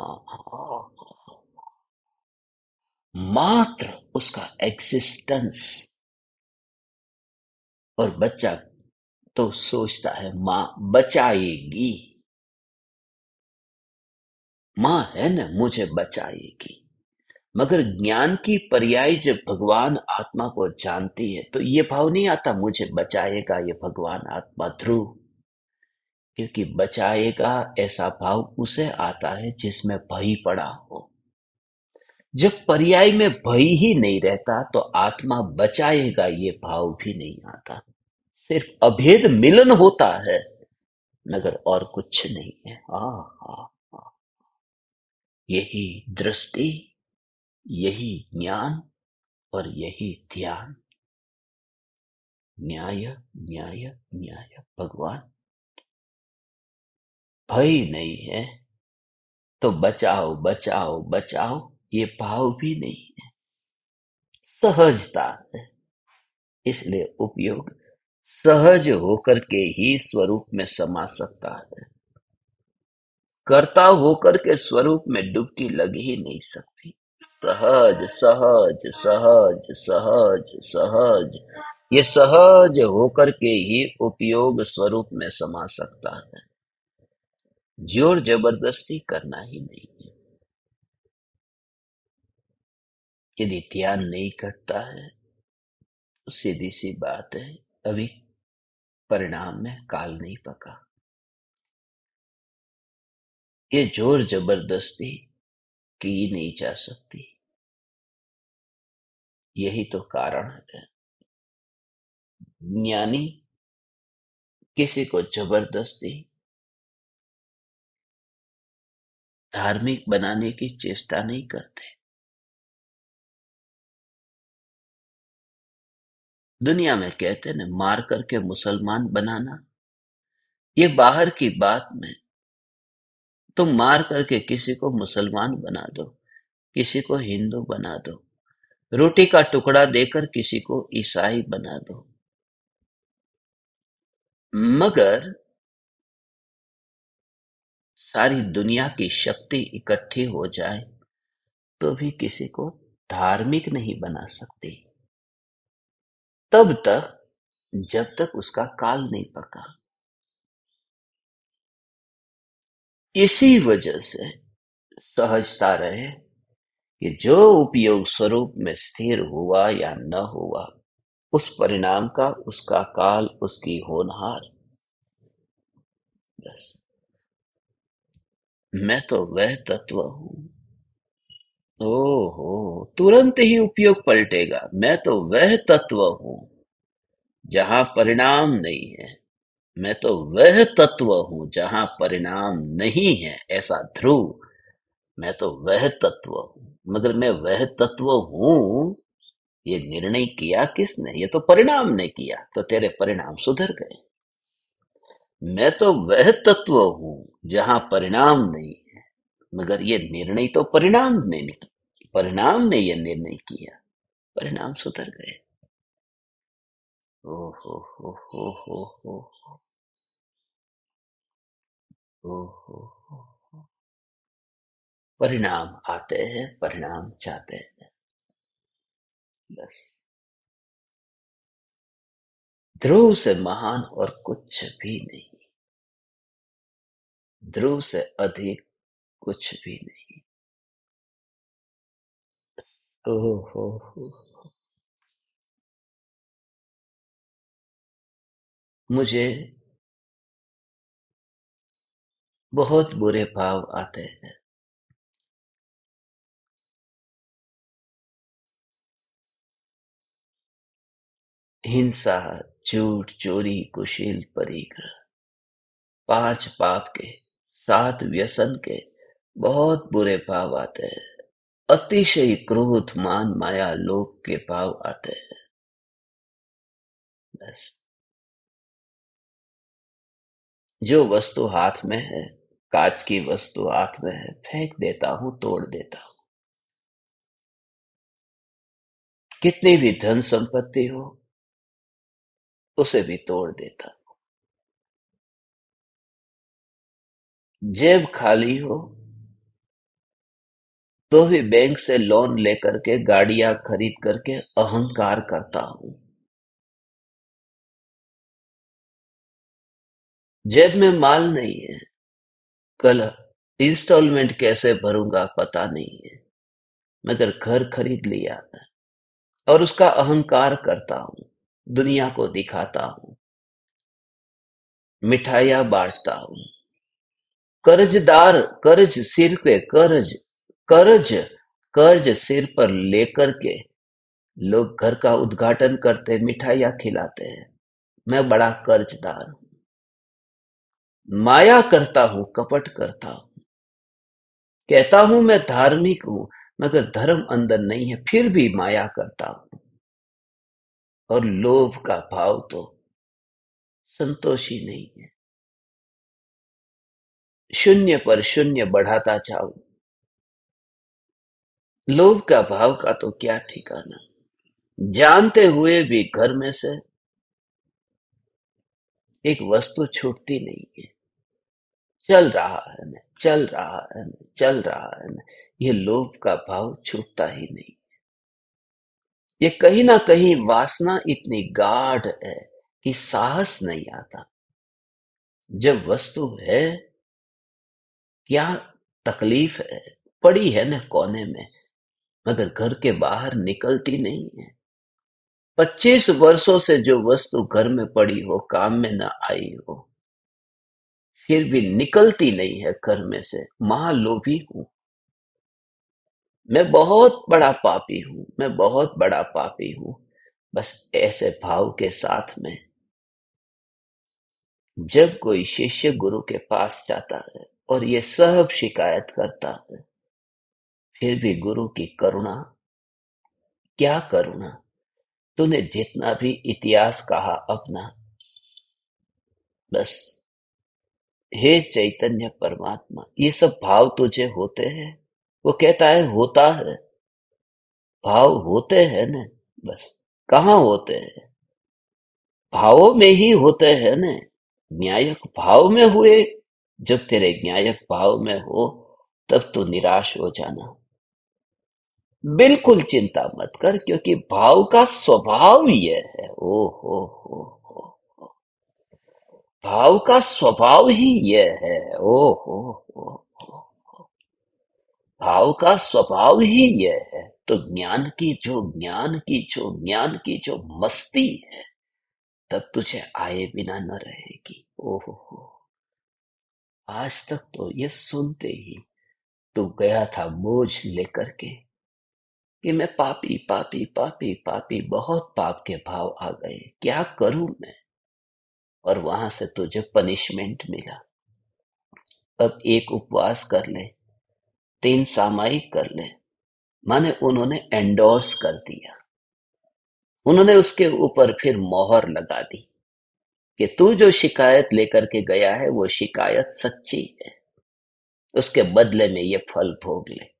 मात्र उसका एग्जिस्टेंस और बच्चा तो सोचता है, माँ बचाएगी। माँ है ना, मुझे बचाएगी। मगर ज्ञान की पर्याय जब भगवान आत्मा को जानती है तो ये भाव नहीं आता, मुझे बचाएगा ये भगवान आत्मा ध्रुव। क्योंकि बचाएगा ऐसा भाव उसे आता है जिसमें भय पड़ा हो। जब पर्याय में भय ही नहीं रहता तो आत्मा बचाएगा ये भाव भी नहीं आता। सिर्फ़ अभेद मिलन होता है मगर और कुछ नहीं है। आ, आ, यही दृष्टि यही ज्ञान और यही ध्यान। न्याय न्याय न्याय भगवान। भय नहीं है तो बचाओ बचाओ बचाओ। ये भाव भी नहीं है। सहजता है। इसलिए उपयोग सहज होकर के ही स्वरूप में समा सकता है। कर्ता होकर के स्वरूप में डुबकी लग ही नहीं सकती। सहज सहज सहज सहज सहज। ये सहज होकर के ही उपयोग स्वरूप में समा सकता है। ज़ोर ज़बरदस्ती करना ही नहीं। यदि ध्यान नहीं करता है तो सीधी सी बात है, अभी परिणाम में काल नहीं पका। ये ज़ोर ज़बरदस्ती की नहीं जा सकती। यही तो कारण है। ज्ञानी किसी को ज़बरदस्ती धार्मिक बनाने की चेष्टा नहीं करते। दुनिया में कहते हैं मार करके मुसलमान बनाना। ये बाहर की बात में, तुम मार करके किसी को मुसलमान बना दो, किसी को हिंदू बना दो, रोटी का टुकड़ा देकर किसी को ईसाई बना दो। मगर सारी दुनिया की शक्ति इकट्ठी हो जाए तो भी किसी को धार्मिक नहीं बना सकती। तब तक जब तक उसका काल नहीं पका। इसी वजह से सहजता रहे कि जो उपयोग स्वरूप में स्थिर हुआ या न हुआ, उस परिणाम का, उसका काल, उसकी होनहार। बस। मैं तो वह तत्व हूँ। ओहो, तुरंत ही उपयोग पलटेगा। मैं तो वह तत्व हूँ जहाँ परिणाम नहीं है। मैं तो वह तत्व हूँ जहाँ परिणाम नहीं है, ऐसा ध्रुव। मैं तो वह तत्व हूँ, मगर मैं वह तत्व हूँ, ये निर्णय किया किसने? ये तो परिणाम ने किया तो तेरे परिणाम सुधर गए। मैं तो वह तत्व हूँ जहाँ परिणाम नहीं मगर यह निर्णय तो परिणाम ने परिणाम ने यह निर्णय किया। परिणाम सुधर गए। हो परिणाम आते हैं, परिणाम चाहते हैं। बस। ध्रुव से महान और कुछ भी नहीं। ध्रुव से अधिक कुछ भी नहीं। ओहो। हो हो मुझे बहुत बुरे भाव आते हैं। हिंसा, झूठ, चोरी, कुशील, परिग्रह, पाँच पाप के, सात व्यसन के बहुत बुरे भाव आते हैं। अतिशय क्रोध, मान माया लोक के भाव आते हैं। बस। जो वस्तु हाथ में है, कांच की वस्तु हाथ में है, फेंक देता हूँ, तोड़ देता हूँ। कितनी भी धन संपत्ति हो, उसे भी तोड़ देता हूँ। जेब खाली हो तो भी बैंक से लोन लेकर के गाड़ियाँ खरीद करके अहंकार करता हूँ। जेब में माल नहीं है। कल इंस्टॉलमेंट कैसे भरूँगा पता नहीं है। मगर घर खरीद लिया और उसका अहंकार करता हूँ। दुनिया को दिखाता हूँ। मिठाइयाँ बांटता हूँ। कर्जदार, कर्ज सिर पे कर्ज कर्ज कर्ज सिर पर लेकर के लोग घर का उद्घाटन करते, मिठाइयाँ खिलाते हैं। मैं बड़ा कर्जदार हूँ। माया करता हूँ, कपट करता हूँ। कहता हूँ, मैं धार्मिक हूँ, मगर धर्म अंदर नहीं है, फिर भी माया करता हूँ। और लोभ का भाव तो संतोषी नहीं है। शून्य पर शून्य बढ़ाता जाऊँ। लोभ का भाव का तो क्या ठिकाना? जानते हुए भी घर में से एक वस्तु छूटती नहीं है। चल रहा है ना चल रहा है ना चल रहा है ना ये लोभ का भाव छूटता ही नहीं। ये कहीं ना कहीं वासना इतनी गाढ़ है कि साहस नहीं आता। जब वस्तु है, क्या तकलीफ़ है? पड़ी है ना कोने में? मगर घर के बाहर निकलती नहीं है। पच्चीस वर्षों से जो वस्तु घर में पड़ी हो, काम में न आई हो, फिर भी निकलती नहीं है घर में से। महालोभी हूँ। मैं बहुत बड़ा पापी हूँ, मैं बहुत बड़ा पापी हूँ। बस ऐसे भाव के साथ में जब कोई शिष्य गुरु के पास जाता है और ये सब शिकायत करता है फिर भी गुरु की करुणा। क्या करुणा? तूने जितना भी इतिहास कहा अपना। बस। हे चैतन्य परमात्मा, ये सब भाव तुझे होते हैं? वो कहता है, होता है। भाव होते हैं न? बस। कहा होते हैं? भावों में ही होते हैं न? न्यायक भाव में हुए। जब तेरे न्यायक भाव में हो, तब तो निराश हो जाना। बिल्कुल चिंता मत कर, क्योंकि भाव का स्वभाव यह है। ओ हो हो हो। भाव का स्वभाव ही यह है। ओ हो हो भाव का स्वभाव ही यह है। तो ज्ञान की जो ज्ञान की जो ज्ञान की जो मस्ती है, तब तुझे आए बिना न रहेगी। ओहो, हो। आज तक तो ये सुनते ही तू गया था बोझ लेकर के। कि मैं पापी पापी पापी पापी, बहुत पाप के भाव आ गए। क्या करूँ मैं? और वहाँ से तुझे पनिशमेंट मिला। अब एक उपवास कर ले, तीन सामायिक कर ले। माने उन्होंने एंडोर्स कर दिया। उन्होंने उसके ऊपर फिर मोहर लगा दी कि तू जो शिकायत लेकर के गया है, वो शिकायत सच्ची है। उसके बदले में ये फल भोग ले।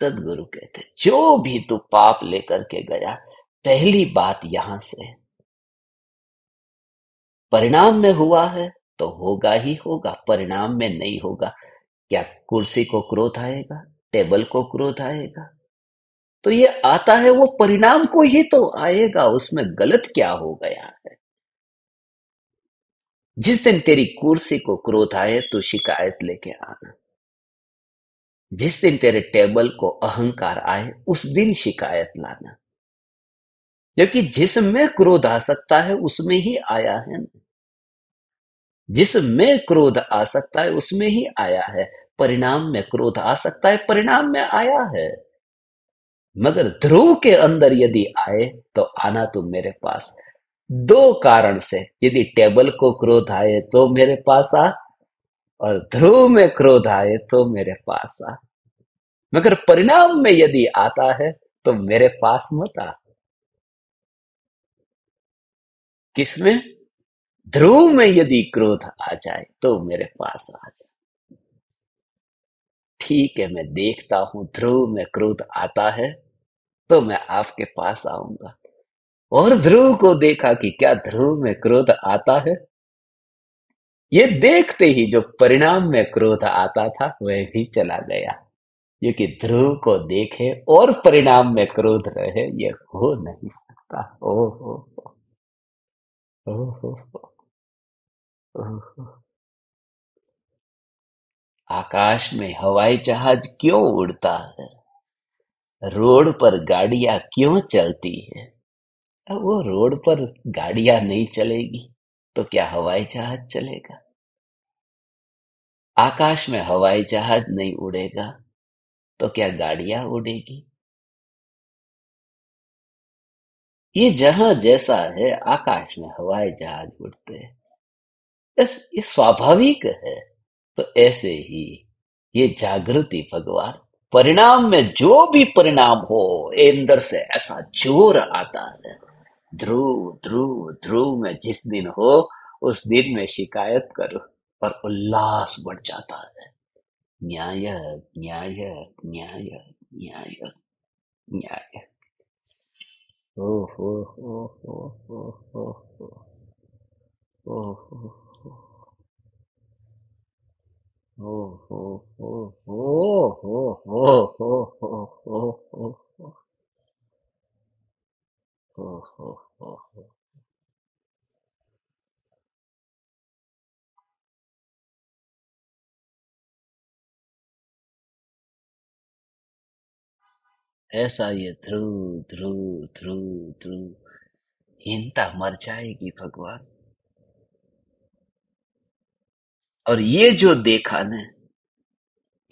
सदगुरु कहते जो भी तू पाप लेकर के गया, पहली बात यहाँ से परिणाम में हुआ है तो होगा ही होगा, परिणाम में नहीं होगा। क्या कुर्सी को क्रोध आएगा, टेबल को क्रोध आएगा? तो ये आता है, वो परिणाम को ही तो आएगा, उसमें गलत क्या हो गया है? जिस दिन तेरी कुर्सी को क्रोध आए तो शिकायत लेके आना। जिस दिन तेरे टेबल को अहंकार आए, उस दिन शिकायत लाना। क्योंकि जिसमें क्रोध आ सकता है, उसमें ही आया है। जिसमें क्रोध आ सकता है, उसमें ही आया है। परिणाम में क्रोध आ सकता है, परिणाम में आया है। मगर ध्रुव के अंदर यदि आए तो आना तुम मेरे पास। दो कारण से यदि टेबल को क्रोध आए तो मेरे पास आ और ध्रुव में क्रोध आए तो मेरे पास आ। मगर परिणाम में यदि आता है तो मेरे पास मत आ। किसमें? ध्रुव में यदि क्रोध आ जाए तो मेरे पास आ जाए। ठीक है, मैं देखता हूँ ध्रुव में क्रोध आता है तो मैं आपके पास आऊँगा। और ध्रुव को देखा कि क्या ध्रुव में क्रोध आता है? ये देखते ही जो परिणाम में क्रोध आता था, वह भी चला गया। क्योंकि ध्रुव को देखे और परिणाम में क्रोध रहे, ये हो नहीं सकता। ओ हो हो आकाश में हवाई जहाज़ क्यों उड़ता है? रोड पर गाड़ियाँ क्यों चलती है? वो रोड पर गाड़ियाँ नहीं चलेगी तो क्या हवाई जहाज़ चलेगा? आकाश में हवाई जहाज़ नहीं उड़ेगा तो क्या गाड़ियाँ उड़ेगी? ये जहाँ जैसा है, आकाश में हवाई जहाज़ उड़ते हैं। बस ये स्वाभाविक है तो ऐसे ही ये जागृति भगवान, परिणाम में जो भी परिणाम हो अंदर से ऐसा ज़ोर आता है। ध्रुव ध्रुव ध्रुव में जिस दिन हो, उस दिन में शिकायत करो। और उल्लास बढ़ जाता है न्याय न्याय न्याय न्याय न्याय ओ हो हो हो हो हो हो ओ हो हो हो हो हो हो हो हो हो हो हो हो हो हो हो ऐसा ये ध्रुव ध्रुव ध्रुव ध्रुव। हिंता मर जाएगी भगवान। और ये जो देखा ने,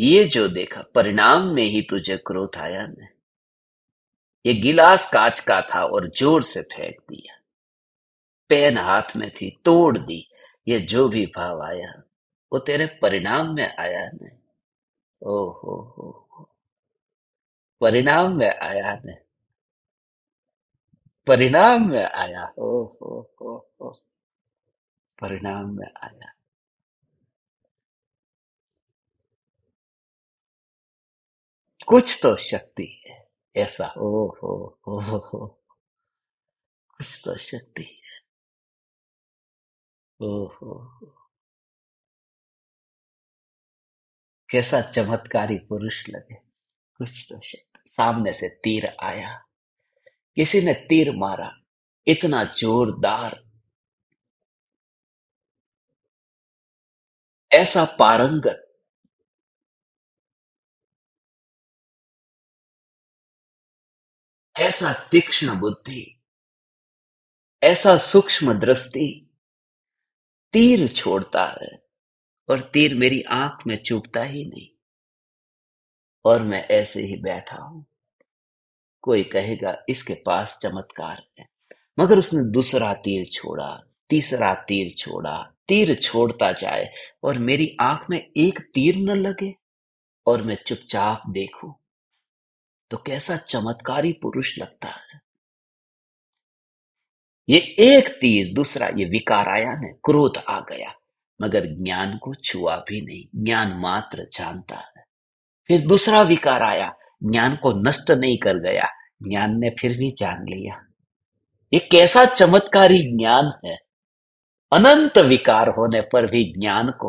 ये जो देखा, परिणाम में ही तुझे क्रोध आया ने। ये गिलास कांच का था और ज़ोर से फेंक दिया। पेन हाथ में थी, तोड़ दी, ये जो भी भाव आया, वो तेरे परिणाम में आया न। ओ हो हो हो। परिणाम में आया न परिणाम में आया। हो हो हो हो। परिणाम में आया। कुछ तो शक्ति है, ऐसा। हो हो हो हो कुछ तो शक्ति है। ओ हो। कैसा चमत्कारी पुरुष लगे। कुछ तो शक्ति। सामने से तीर आया। किसी ने तीर मारा। इतना जोरदार। ऐसा पारंगत। ऐसा तीक्ष्ण बुद्धि। ऐसा सूक्ष्म दृष्टि। तीर छोड़ता है और तीर मेरी आँख में चुभता ही नहीं। और मैं ऐसे ही बैठा हूँ। कोई कहेगा, इसके पास चमत्कार है। मगर उसने दूसरा तीर छोड़ा, तीसरा तीर छोड़ा, तीर छोड़ता जाए और मेरी आँख में एक तीर न लगे और मैं चुपचाप देखूँ तो कैसा चमत्कारी पुरुष लगता है। ये एक तीर, दूसरा ये विकार आया न क्रोध आ गया, मगर ज्ञान को छुआ भी नहीं, ज्ञान मात्र जानता है। फिर दूसरा विकार आया। ज्ञान को नष्ट नहीं कर गया। ज्ञान ने फिर भी जान लिया। ये कैसा चमत्कारी ज्ञान है। अनंत विकार होने पर भी ज्ञान को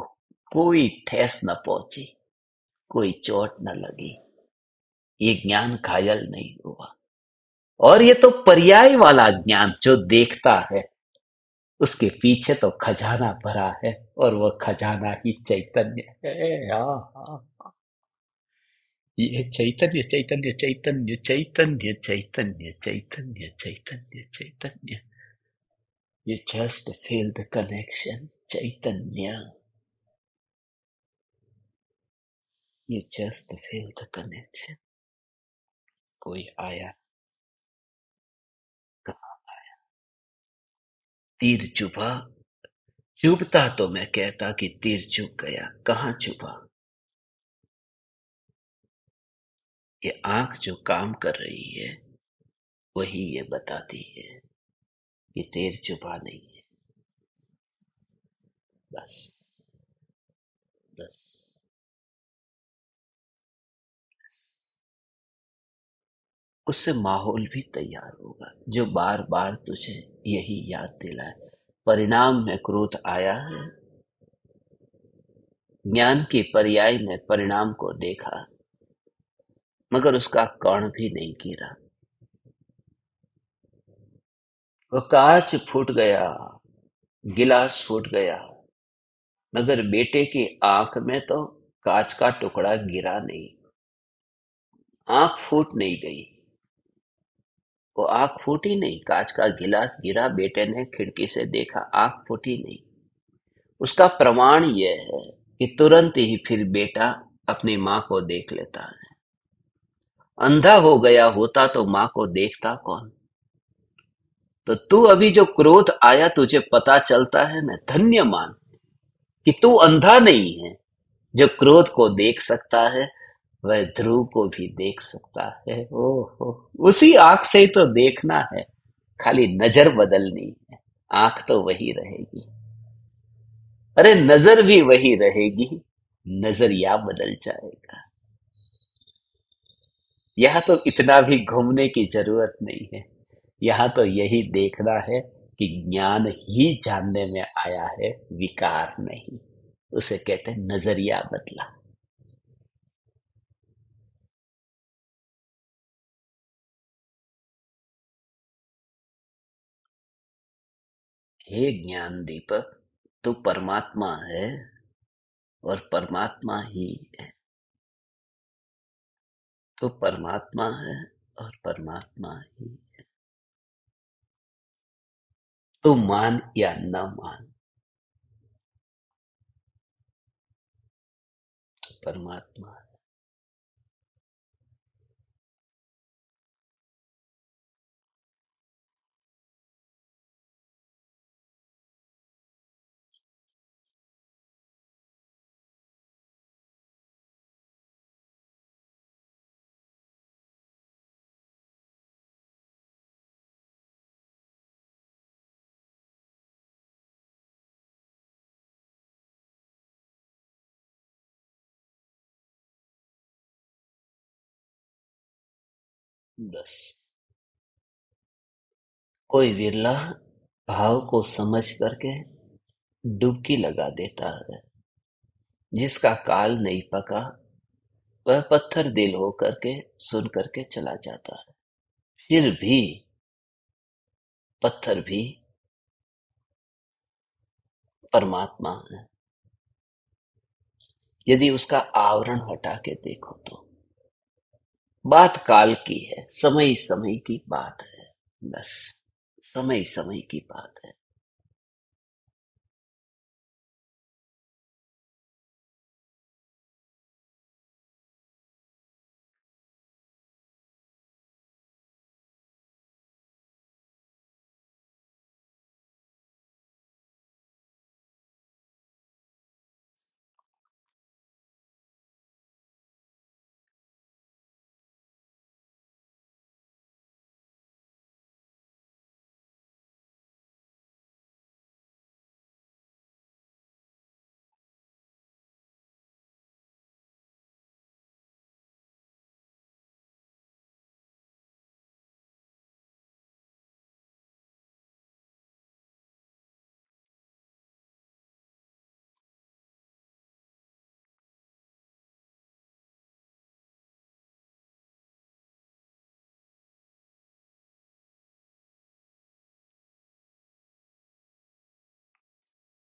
कोई ठेस न पहुँची, कोई चोट न लगी। ये ज्ञान घायल नहीं हुआ। और ये तो पर्याय वाला ज्ञान जो देखता है, उसके पीछे तो खजाना भरा है और वह खजाना ही चैतन्य है। हाँ हाँ। ये चैतन्य चैतन्य चैतन्य चैतन्य चैतन्य चैतन्य चैतन्य चैतन्य You just feel the connection, Chaitanya. You just feel the connection. कोई आया कहा तीर चुभा चुभता तो मैं कहता कि तीर चुभ गया कहाँ चुभा ये आँख जो काम कर रही है, वही ये बताती है कि तेर चुभा नहीं है। बस बस। उससे माहौल भी तैयार होगा, जो बार बार तुझे यही याद दिलाए। परिणाम में क्रोध आया है। ज्ञान की पर्याय ने परिणाम को देखा। मगर उसका कण भी नहीं गिरा। वो कांच फूट गया, गिलास फूट गया, मगर बेटे की आँख में तो कांच का टुकड़ा गिरा नहीं। आँख फूट नहीं गई। वो आँख फूटी नहीं, कांच का गिलास गिरा, बेटे ने खिड़की से देखा, आँख फूटी नहीं। उसका प्रमाण यह है कि तुरंत ही फिर बेटा अपनी माँ को देख लेता है। अंधा हो गया होता तो माँ को देखता कौन? तो तू अभी जो क्रोध आया तुझे पता चलता है ना धन्य मान कि तू अंधा नहीं है। जो क्रोध को देख सकता है, वह ध्रुव को भी देख सकता है। ओ हो उसी आँख से ही तो देखना है। खाली नज़र बदलनी है। आँख तो वही रहेगी। अरे नज़र भी वही रहेगी। नज़रिया बदल जाएगा। यहाँ तो इतना भी घूमने की ज़रूरत नहीं है। यहाँ तो यही देखना है कि ज्ञान ही जानने में आया है, विकार नहीं। उसे कहते हैं नज़रिया बदला। हे ज्ञान दीपक तू परमात्मा है और परमात्मा ही है। तो परमात्मा है और परमात्मा ही है। तो मान या न मान तो परमात्मा है। कोई विरला भाव को समझ करके डुबकी लगा देता है। जिसका काल नहीं पका, वह पत्थर दिल हो करके, सुन करके चला जाता है। फिर भी पत्थर भी परमात्मा है। यदि उसका आवरण हटा के देखो तो। बात काल की है समय समय की बात है, बस समय समय की बात है।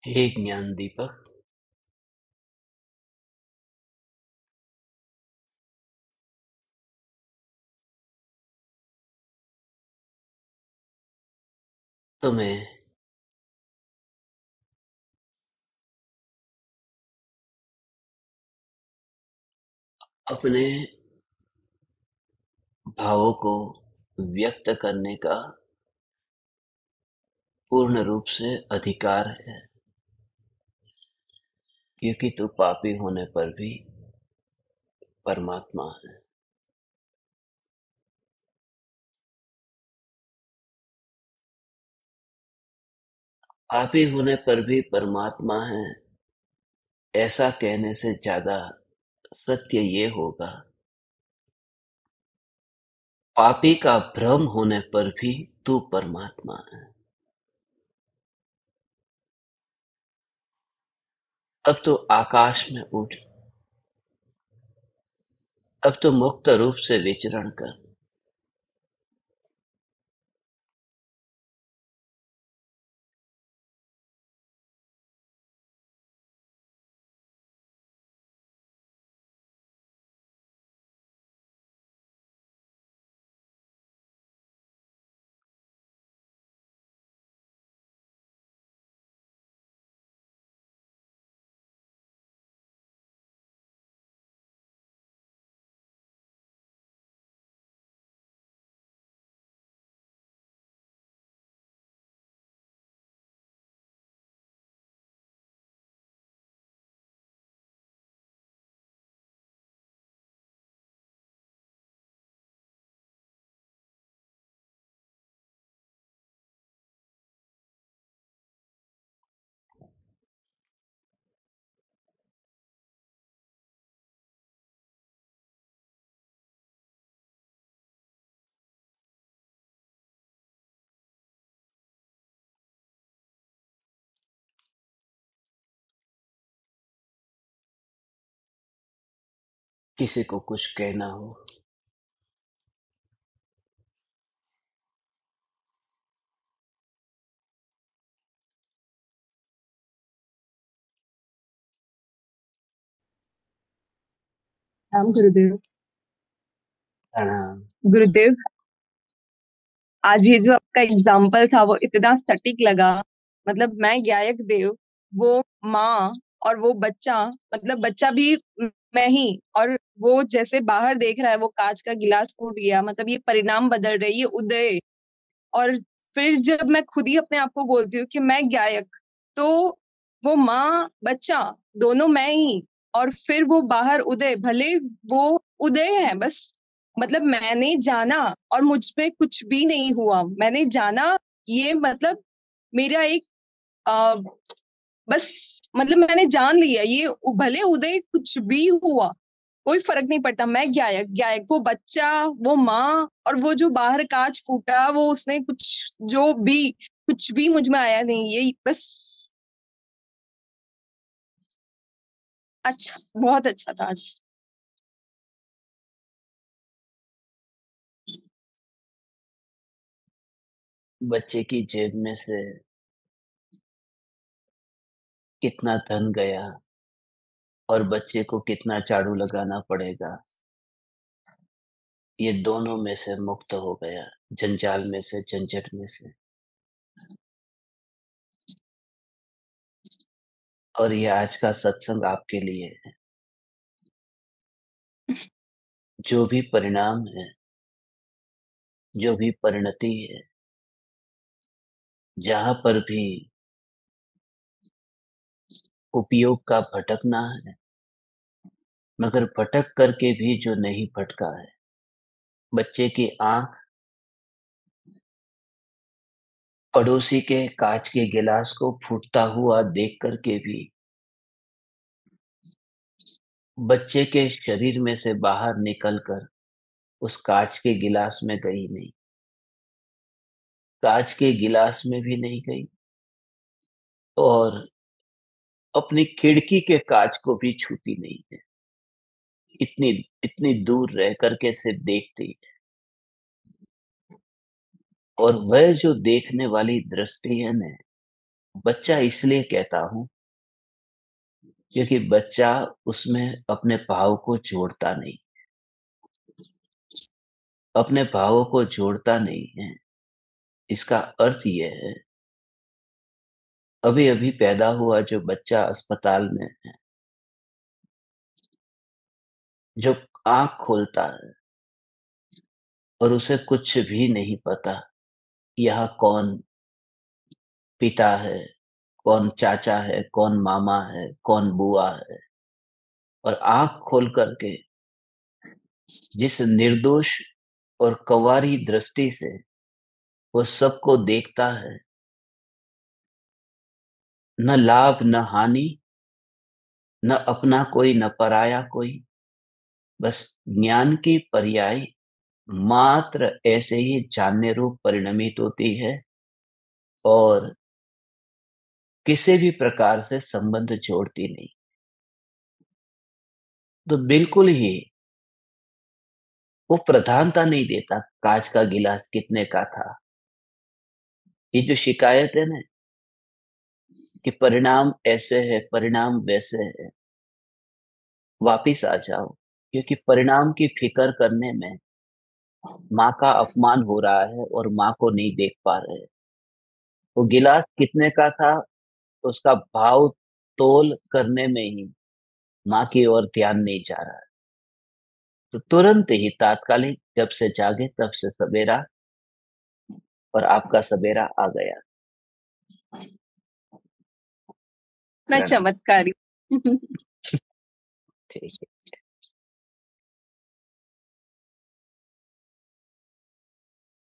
हे ज्ञान दीपक। तुम्हें अपने भावों को व्यक्त करने का पूर्ण रूप से अधिकार है। क्योंकि तू पापी होने पर भी परमात्मा है। पापी होने पर भी परमात्मा है। ऐसा कहने से ज़्यादा सत्य ये होगा। पापी का भ्रम होने पर भी तू परमात्मा है। अब तो आकाश में उठ। अब तो मुक्त रूप से विचरण कर। किसी को कुछ कहना हो। राम गुरुदेव। प्रणाम। गुरुदेव आज ये जो आपका एग्ज़ाम्पल था वो इतना सटीक लगा। मतलब मैं गायक देव वो माँ और वो बच्चा मतलब बच्चा भी मैं ही और वो जैसे बाहर देख रहा है वो कांच का गिलास फूट गया मतलब ये परिणाम बदल रहे ये उदय। और फिर जब मैं खुद ही अपने आप को बोलती हूँ कि मैं गायक तो वो माँ बच्चा दोनों मैं ही और फिर वो बाहर उदय भले वो उदय है बस मतलब मैंने जाना और मुझमें कुछ भी नहीं हुआ मैंने जाना ये मतलब मेरा एक आ, बस मतलब मैंने जान लिया ये भले उदय कुछ भी हुआ, कोई फ़र्क नहीं पड़ता, मैं गायक गायक वो बच्चा, वो माँ और वो जो बाहर कांच फूटा, वो उसने कुछ, जो भी, कुछ भी मुझमें आया नहीं, यही बस। अच्छा बहुत अच्छा था आज। बच्चे की जेब में से कितना धन गया और बच्चे को कितना झाड़ू लगाना पड़ेगा। ये दोनों में से मुक्त हो गया, जंजाल में से, झंझट में से। और ये आज का सत्संग आपके लिए है। जो भी परिणाम है, जो भी परिणति है, जहाँ पर भी उपयोग का भटकना है। मगर भटक करके भी जो नहीं भटका है। बच्चे की आँख पड़ोसी के कांच के गिलास को फूटता हुआ देख करके भी बच्चे के शरीर में से बाहर निकलकर उस कांच के गिलास में गई नहीं। कांच के गिलास में भी नहीं गई और अपनी खिड़की के कांच को भी छूती नहीं है। इतनी इतनी दूर रह करके सिर्फ़ देखती है। और वह जो देखने वाली दृष्टि है ना बच्चा इसलिए कहता हूँ क्योंकि बच्चा उसमें अपने भाव को जोड़ता नहीं। अपने भावों को जोड़ता नहीं है। इसका अर्थ यह है अभी अभी पैदा हुआ जो बच्चा अस्पताल में है। जो आँख खोलता है। और उसे कुछ भी नहीं पता, यह कौन पिता है, कौन चाचा है, कौन मामा है, कौन बुआ है। और आँख खोल करके जिस निर्दोष और कवारी दृष्टि से वो सबको देखता है न लाभ, न हानि, न अपना कोई, न पराया कोई। बस ज्ञान की पर्याय मात्र ऐसे ही जानने रूप परिणमित होती है और किसी भी प्रकार से संबंध जोड़ती नहीं। तो बिल्कुल ही वो प्रधानता नहीं देता, कांच का गिलास कितने का था। ये जो शिकायत है ना कि परिणाम ऐसे है, परिणाम वैसे है। वापिस आ जाओ, क्योंकि परिणाम की फ़िक्र करने में माँ का अपमान हो रहा है और माँ को नहीं देख पा रहे वो गिलास कितने का था, उसका भाव तोल करने में ही माँ की ओर ध्यान नहीं जा रहा है। तो तुरंत ही तात्कालिक जब से जागे तब से सवेरा और आपका सवेरा आ गया। मैं चमत्कारी ठीक है।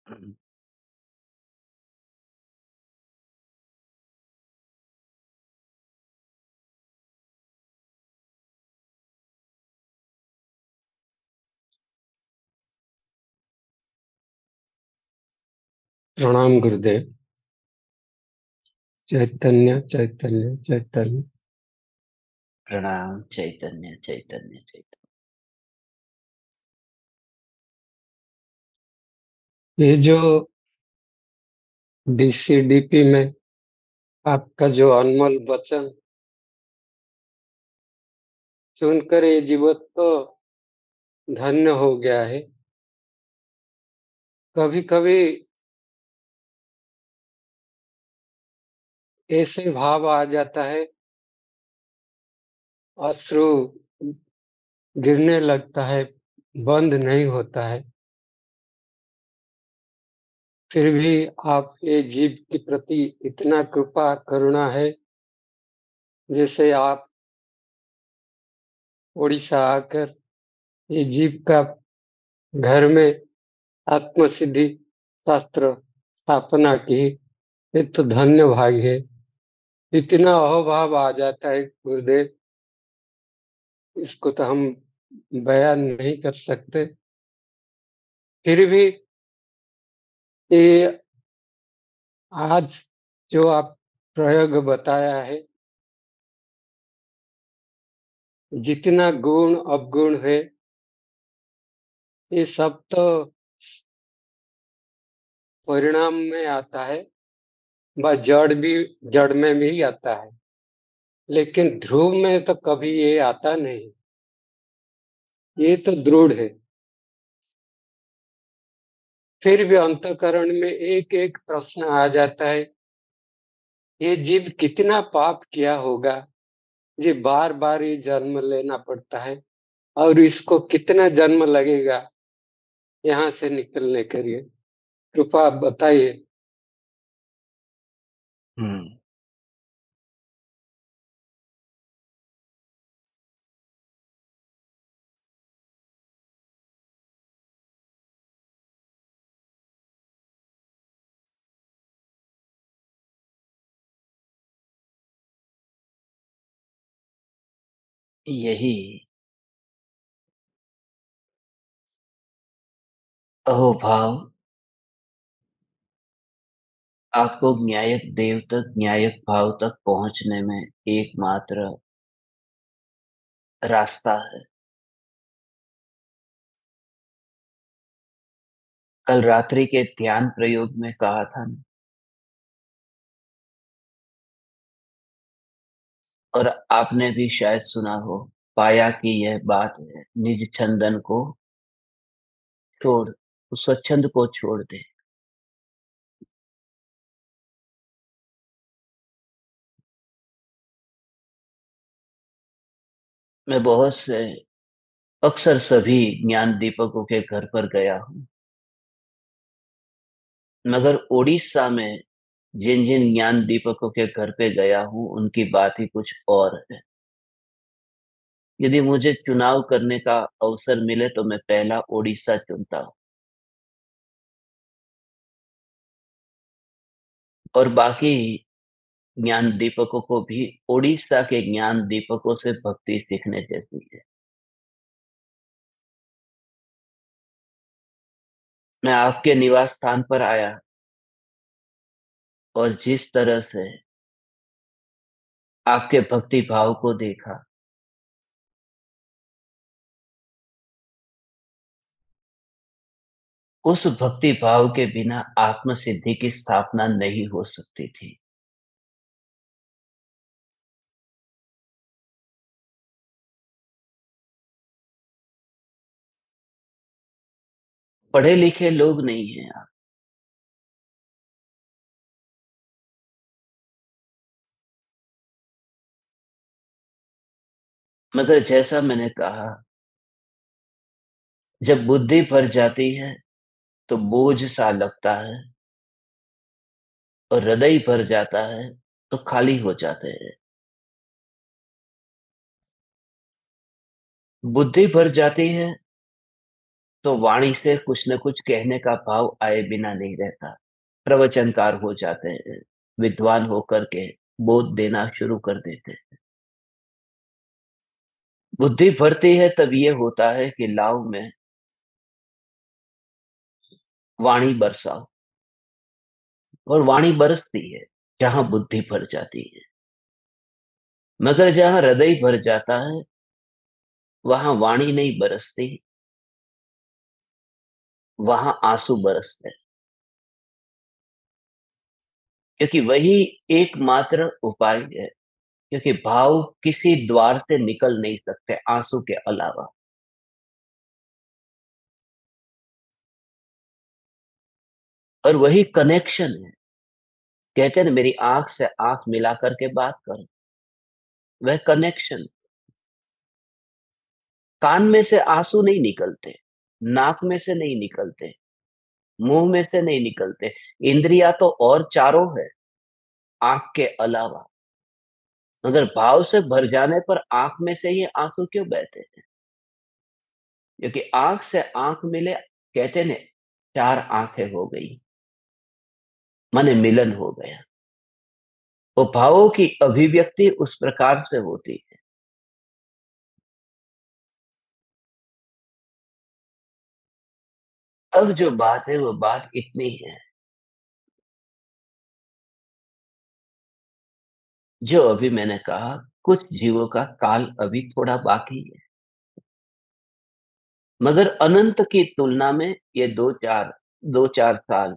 हम्म। प्रणाम गुरुदेव। चैतन्य चैतन्य चैतन्य। प्रणाम चैतन्य चैतन्य चैतन्य। ये जो डीसीडीपी में आपका जो अनमोल वचन सुनकर ये जीवत तो धन्य हो गया है कभी कभी ऐसे भाव आ जाता है। अश्रु गिरने लगता है, बंद नहीं होता है। फिर भी आप ये जीव के प्रति इतना कृपा, करुणा है, जैसे आप उड़ीसा आकर ये जीव का घर में आत्म सिद्धि शास्त्र स्थापना की, ये तो धन्य भाग है। इतना अहोभाव आ जाता है गुरुदेव, इसको तो हम बयान नहीं कर सकते। फिर भी ये आज जो आप प्रयोग बताया है, जितना गुण अवगुण है, ये सब तो परिणाम में आता है। व जड़ भी, जड़ में भी आता है। लेकिन ध्रुव में तो कभी ये आता नहीं। ये तो दृढ़ है। फिर भी अंतकरण में एक एक प्रश्न आ जाता है। ये जीव कितना पाप किया होगा? ये बार बार ये जन्म लेना पड़ता है। और इसको कितना जन्म लगेगा यहाँ से निकलने के लिए? कृपा बताइए। हम्म। यही। अहोभाव आपको न्यायक देव तक, न्यायक भाव तक पहुँचने में एकमात्र रास्ता है। कल रात्रि के ध्यान प्रयोग में कहा था ना। और आपने भी शायद सुना हो, पाया कि यह बात है, निज छंदन को छोड़, उस स्वच्छंद को छोड़ दे। मैं बहुत से, अक्सर सभी ज्ञान दीपकों के घर पर गया हूँ। मगर ओडिशा में जिन जिन ज्ञान दीपकों के घर पे गया हूँ, उनकी बात ही कुछ और है। यदि मुझे चुनाव करने का अवसर मिले तो मैं पहला ओडिशा चुनता हूँ। और बाकी ज्ञान दीपकों को भी ओडिशा के ज्ञान दीपकों से भक्ति सीखने जैसी है। मैं आपके निवास स्थान पर आया और जिस तरह से आपके भक्ति भाव को देखा। उस भक्ति भाव के बिना आत्म सिद्धि की स्थापना नहीं हो सकती थी। पढ़े लिखे लोग नहीं हैं आप। मगर जैसा मैंने कहा, जब बुद्धि भर जाती है तो बोझ सा लगता है और हृदय भर जाता है तो खाली हो जाते हैं। बुद्धि भर जाती है तो वाणी से कुछ न कुछ कहने का भाव आए बिना नहीं रहता। प्रवचनकार हो जाते हैं, विद्वान होकर के बोध देना शुरू कर देते हैं। बुद्धि भरती है तब ये होता है कि लाव में वाणी बरसाओ। और वाणी बरसती है, जहाँ बुद्धि भर जाती है। मगर जहाँ हृदय भर जाता है, वहाँ वाणी नहीं बरसती। वहाँ आँसू बरसते क्योंकि वही एकमात्र उपाय है, क्योंकि भाव किसी द्वार से निकल नहीं सकते आँसू के अलावा। और वही कनेक्शन है। कहते हैं ना, मेरी आँख से आँख मिला करके बात करो। वह कनेक्शन कान में से आँसू नहीं निकलते। नाक में से नहीं निकलते, मुँह में से नहीं निकलते। इंद्रिया तो और चारों है, आँख के अलावा। मगर भाव से भर जाने पर आँख में से ही आँसू क्यों बहते हैं? क्योंकि आँख से आँख मिले, कहते ने चार आँखें हो गई, मन मिलन हो गया। वो भावों की अभिव्यक्ति उस प्रकार से होती है। अब जो बात है, वो बात इतनी है। जो अभी मैंने कहा, कुछ जीवों का काल अभी थोड़ा बाकी है। मगर अनंत की तुलना में ये दो चार दो चार साल,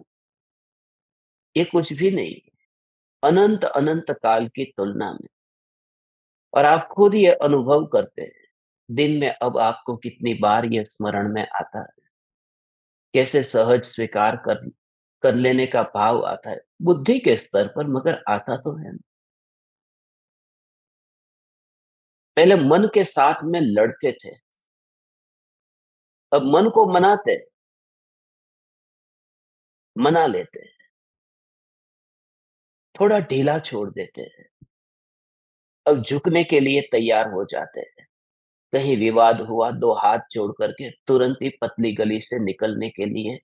ये कुछ भी नहीं अनंत अनंत काल की तुलना में। और आप खुद ये अनुभव करते हैं, दिन में अब आपको कितनी बार ये स्मरण में आता है। कैसे सहज स्वीकार कर कर लेने का भाव आता है। बुद्धि के स्तर पर मगर आता तो है पहले मन के साथ में लड़ते थे। अब मन को मनाते मना लेते हैं। थोड़ा ढीला छोड़ देते हैं। अब झुकने के लिए तैयार हो जाते हैं। कहीं विवाद हुआ, दो हाथ जोड़ करके तुरंत ही पतली गली से निकलने के लिए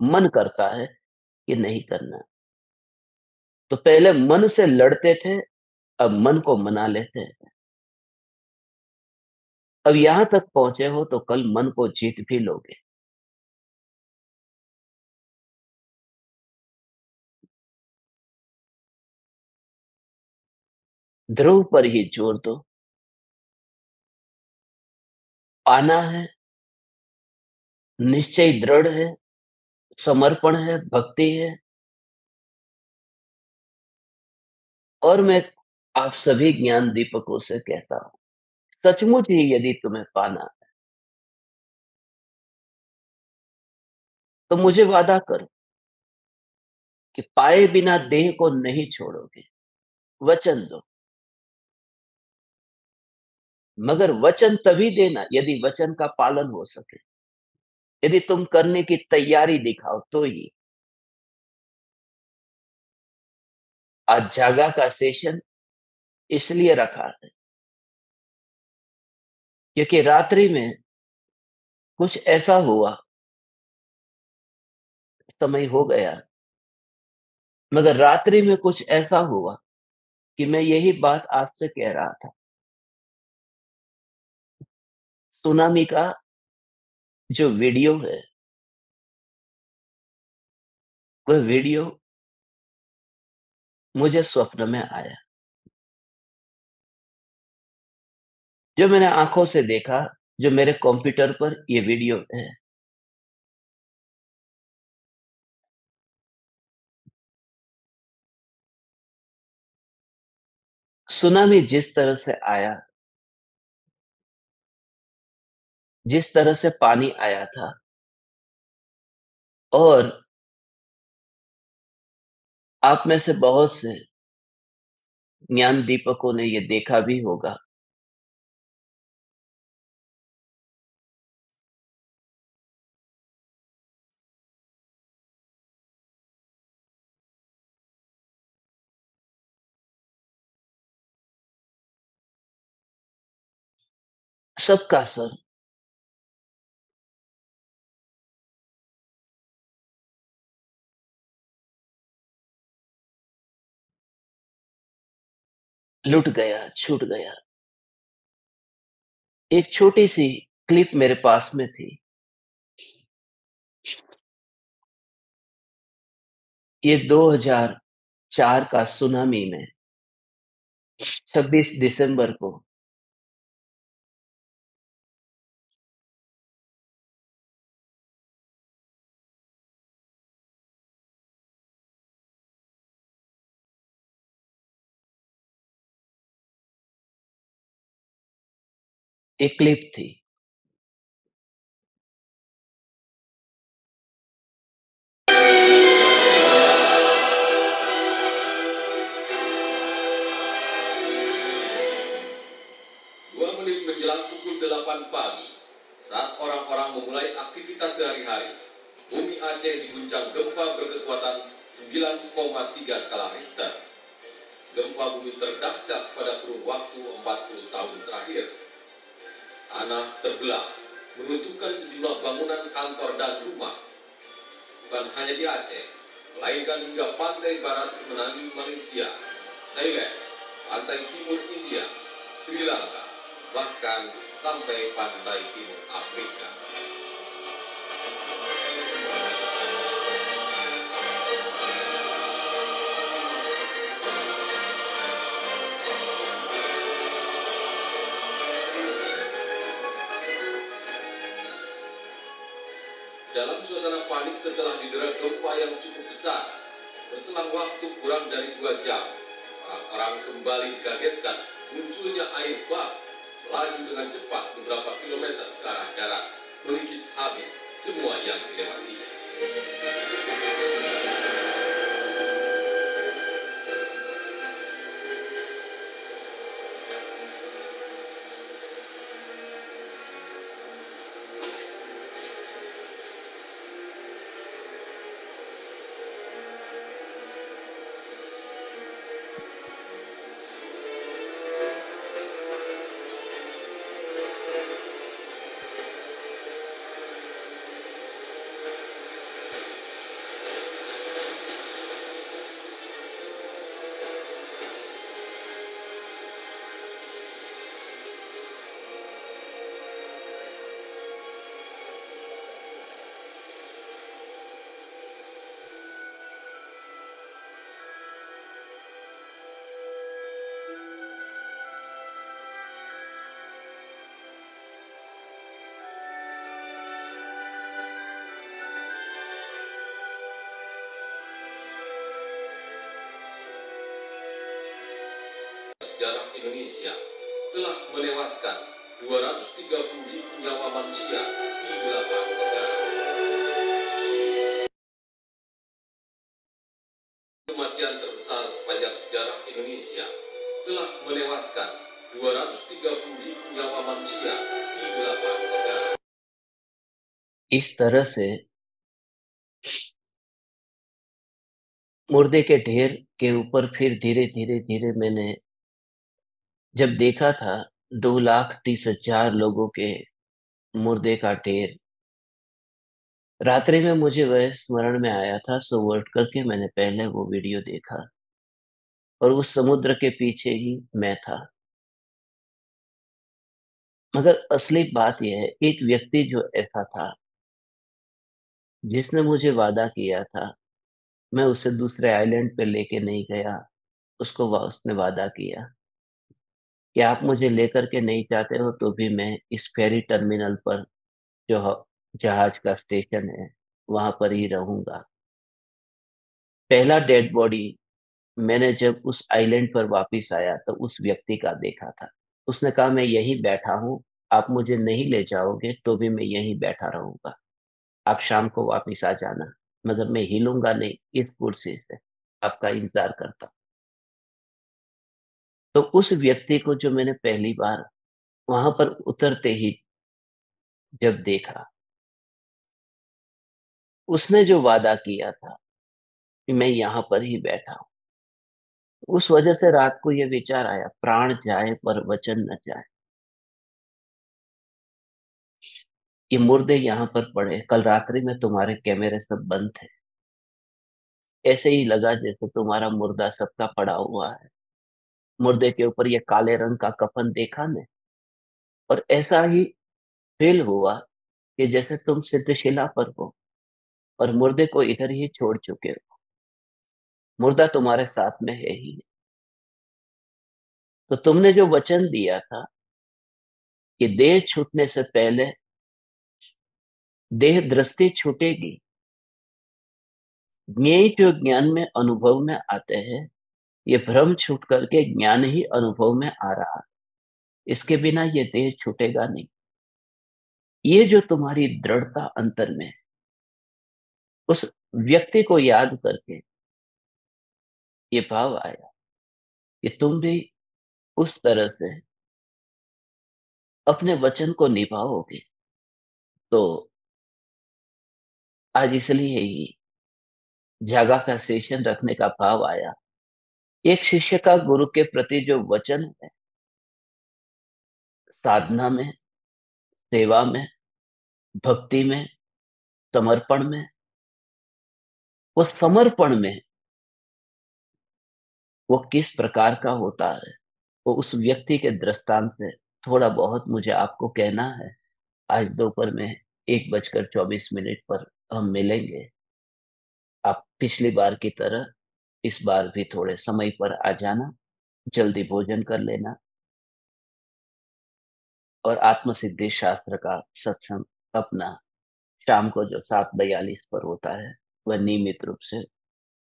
मन करता है कि नहीं करना। तो पहले मन से लड़ते थे, अब मन को मना लेते हैं। अब यहाँ तक पहुँचे हो तो कल मन को जीत भी लोगे। ध्रुव पर ही ज़ोर दो। आना है, निश्चय दृढ़ है, समर्पण है, भक्ति है। और मैं आप सभी ज्ञान दीपकों से कहता हूँ, सचमुच ही यदि तुम्हें पाना है तो मुझे वादा करो कि पाए बिना देह को नहीं छोड़ोगे, वचन दो। मगर वचन तभी देना यदि वचन का पालन हो सके। यदि तुम करने की तैयारी दिखाओ तो ही। आज जागा का सेशन इसलिए रखा है। क्योंकि रात्रि में कुछ ऐसा हुआ। समय हो गया। मगर रात्रि में कुछ ऐसा हुआ कि मैं यही बात आपसे कह रहा था। सुनामी का जो वीडियो है, वह वीडियो मुझे स्वप्न में आया। जो मैंने आँखों से देखा, जो मेरे कंप्यूटर पर यह वीडियो है, सुनामी जिस तरह से आया जिस तरह से पानी आया था। और आप में से बहुत से ज्ञान दीपकों ने ये देखा भी होगा। सबका सर लुट गया, छूट गया। एक छोटी सी क्लिप मेरे पास में थी। ये 2004 का सुनामी में 26 दिसंबर को eclipti. Dua menit menjelang pukul delapan pagi, saat orang-orang memulai aktivitas sehari-hari, bumi Aceh diguncang gempa berkekuatan 9,3 skala Richter. Gempa bumi terdahsyat pada kurun waktu 40 tahun terakhir Tanah terbelah, meruntuhkan sejumlah bangunan kantor dan rumah. Bukan hanya di Aceh, melainkan hingga pantai barat Semenanjung Malaysia, Thailand, pantai timur India, Sri Lanka, bahkan sampai pantai timur Afrika. Suasana panik setelah didera gempa yang cukup besar, berselang waktu kurang dari dua jam, orang-orang kembali dikagetkan munculnya air bah melaju dengan cepat beberapa kilometer ke arah darat, melukis habis semua yang dilewatinya. Indonesia telah menewaskan 230 ribu nyawa manusia di delapan negara. Kematian terbesar sepanjang sejarah Indonesia telah menewaskan 230 ribu nyawa manusia di delapan negara. इस तरह से मुर्दे के ढेर के ऊपर फिर धीरे धीरे धीरे मैंने जब देखा था दो लाख तीस हज़ार लोगों के मुर्दे का ढेर रात्रि में मुझे वह स्मरण में आया था सो वर्ड करके मैंने पहले वो वीडियो देखा और उस समुद्र के पीछे ही मैं था। मगर असली बात यह है एक व्यक्ति जो ऐसा था जिसने मुझे वादा किया था मैं उसे दूसरे आइलैंड पे लेके नहीं गया उसको वा, उसने वादा किया। कि आप मुझे लेकर के नहीं चाहते हो तो भी मैं इस फेरी टर्मिनल पर जो जहाज़ का स्टेशन है, वहाँ पर ही रहूँगा। पहला डेड बॉडी मैंने जब उस आइलैंड पर वापस आया तो उस व्यक्ति का देखा था। उसने कहा, मैं यहीं बैठा हूँ, आप मुझे नहीं ले जाओगे तो भी मैं यहीं बैठा रहूँगा। आप शाम को वापस आ जाना, मगर मैं हिलूँगा नहीं, इस कुर्सी से आपका इंतज़ार करता तो उस व्यक्ति को जो मैंने पहली बार वहाँ पर उतरते ही जब देखा, उसने जो वादा किया था कि मैं यहाँ पर ही बैठा हूँ, उस वजह से रात को यह विचार आया, प्राण जाए पर वचन न जाए। ये मुर्दे यहाँ पर पड़े कल रात्रि में तुम्हारे कैमरे सब बंद थे। ऐसे ही लगा जैसे तुम्हारा मुर्दा सबका पड़ा हुआ है। मुर्दे के ऊपर ये काले रंग का कफन देखा ने और ऐसा ही फील हुआ कि जैसे तुम सिद्धशिला पर हो और मुर्दे को इधर ही छोड़ चुके हो। मुर्दा तुम्हारे साथ में है ही। तो तुमने जो वचन दिया था कि देह छूटने से पहले देह दृष्टि छूटेगी, ज्ञेय जो ज्ञान में अनुभव में आते हैं। ये भ्रम छूट करके ज्ञान ही अनुभव में आ रहा इसके बिना ये देह छूटेगा नहीं। ये जो तुम्हारी दृढ़ता अंतर में उस व्यक्ति को याद करके ये भाव आया कि तुम भी उस तरह से अपने वचन को निभाओगे। तो आज इसलिए ही जागा का सेशन रखने का भाव आया। एक शिष्य का गुरु के प्रति जो वचन है, साधना में, सेवा में, भक्ति में, समर्पण में, वो समर्पण में, वो किस प्रकार का होता है, वो उस व्यक्ति के दृष्टांत से थोड़ा बहुत मुझे आपको कहना है। आज दोपहर में एक बजकर चौबीस मिनट पर हम मिलेंगे। आप पिछली बार की तरह इस बार भी थोड़े समय पर आ जाना जल्दी भोजन कर लेना। और आत्मसिद्धि शास्त्र का सत्संग अपना शाम को जो सात बयालीस पर होता है वह नियमित रूप से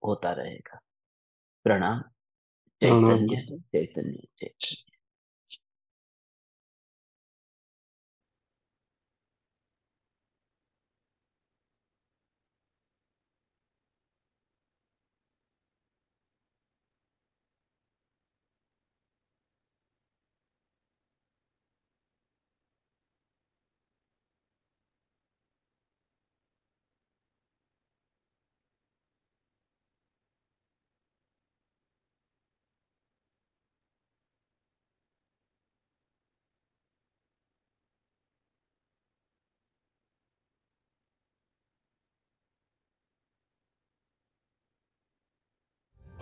होता रहेगा। प्रणाम। चैतन्य चैतन्य चैतन्य।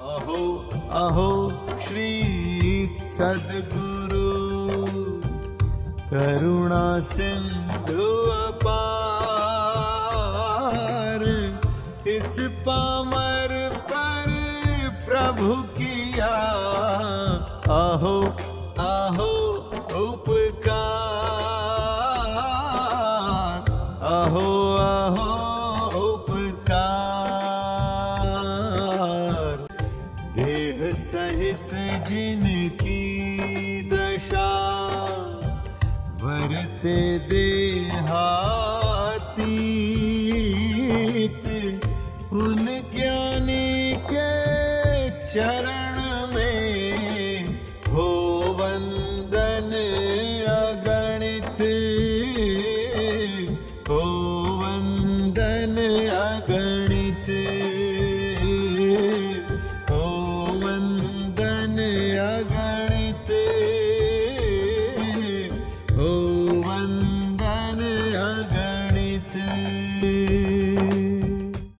अहो अहो श्री सदगुरु करुणा सिंधु अपार इस पामर पर प्रभु किया अहो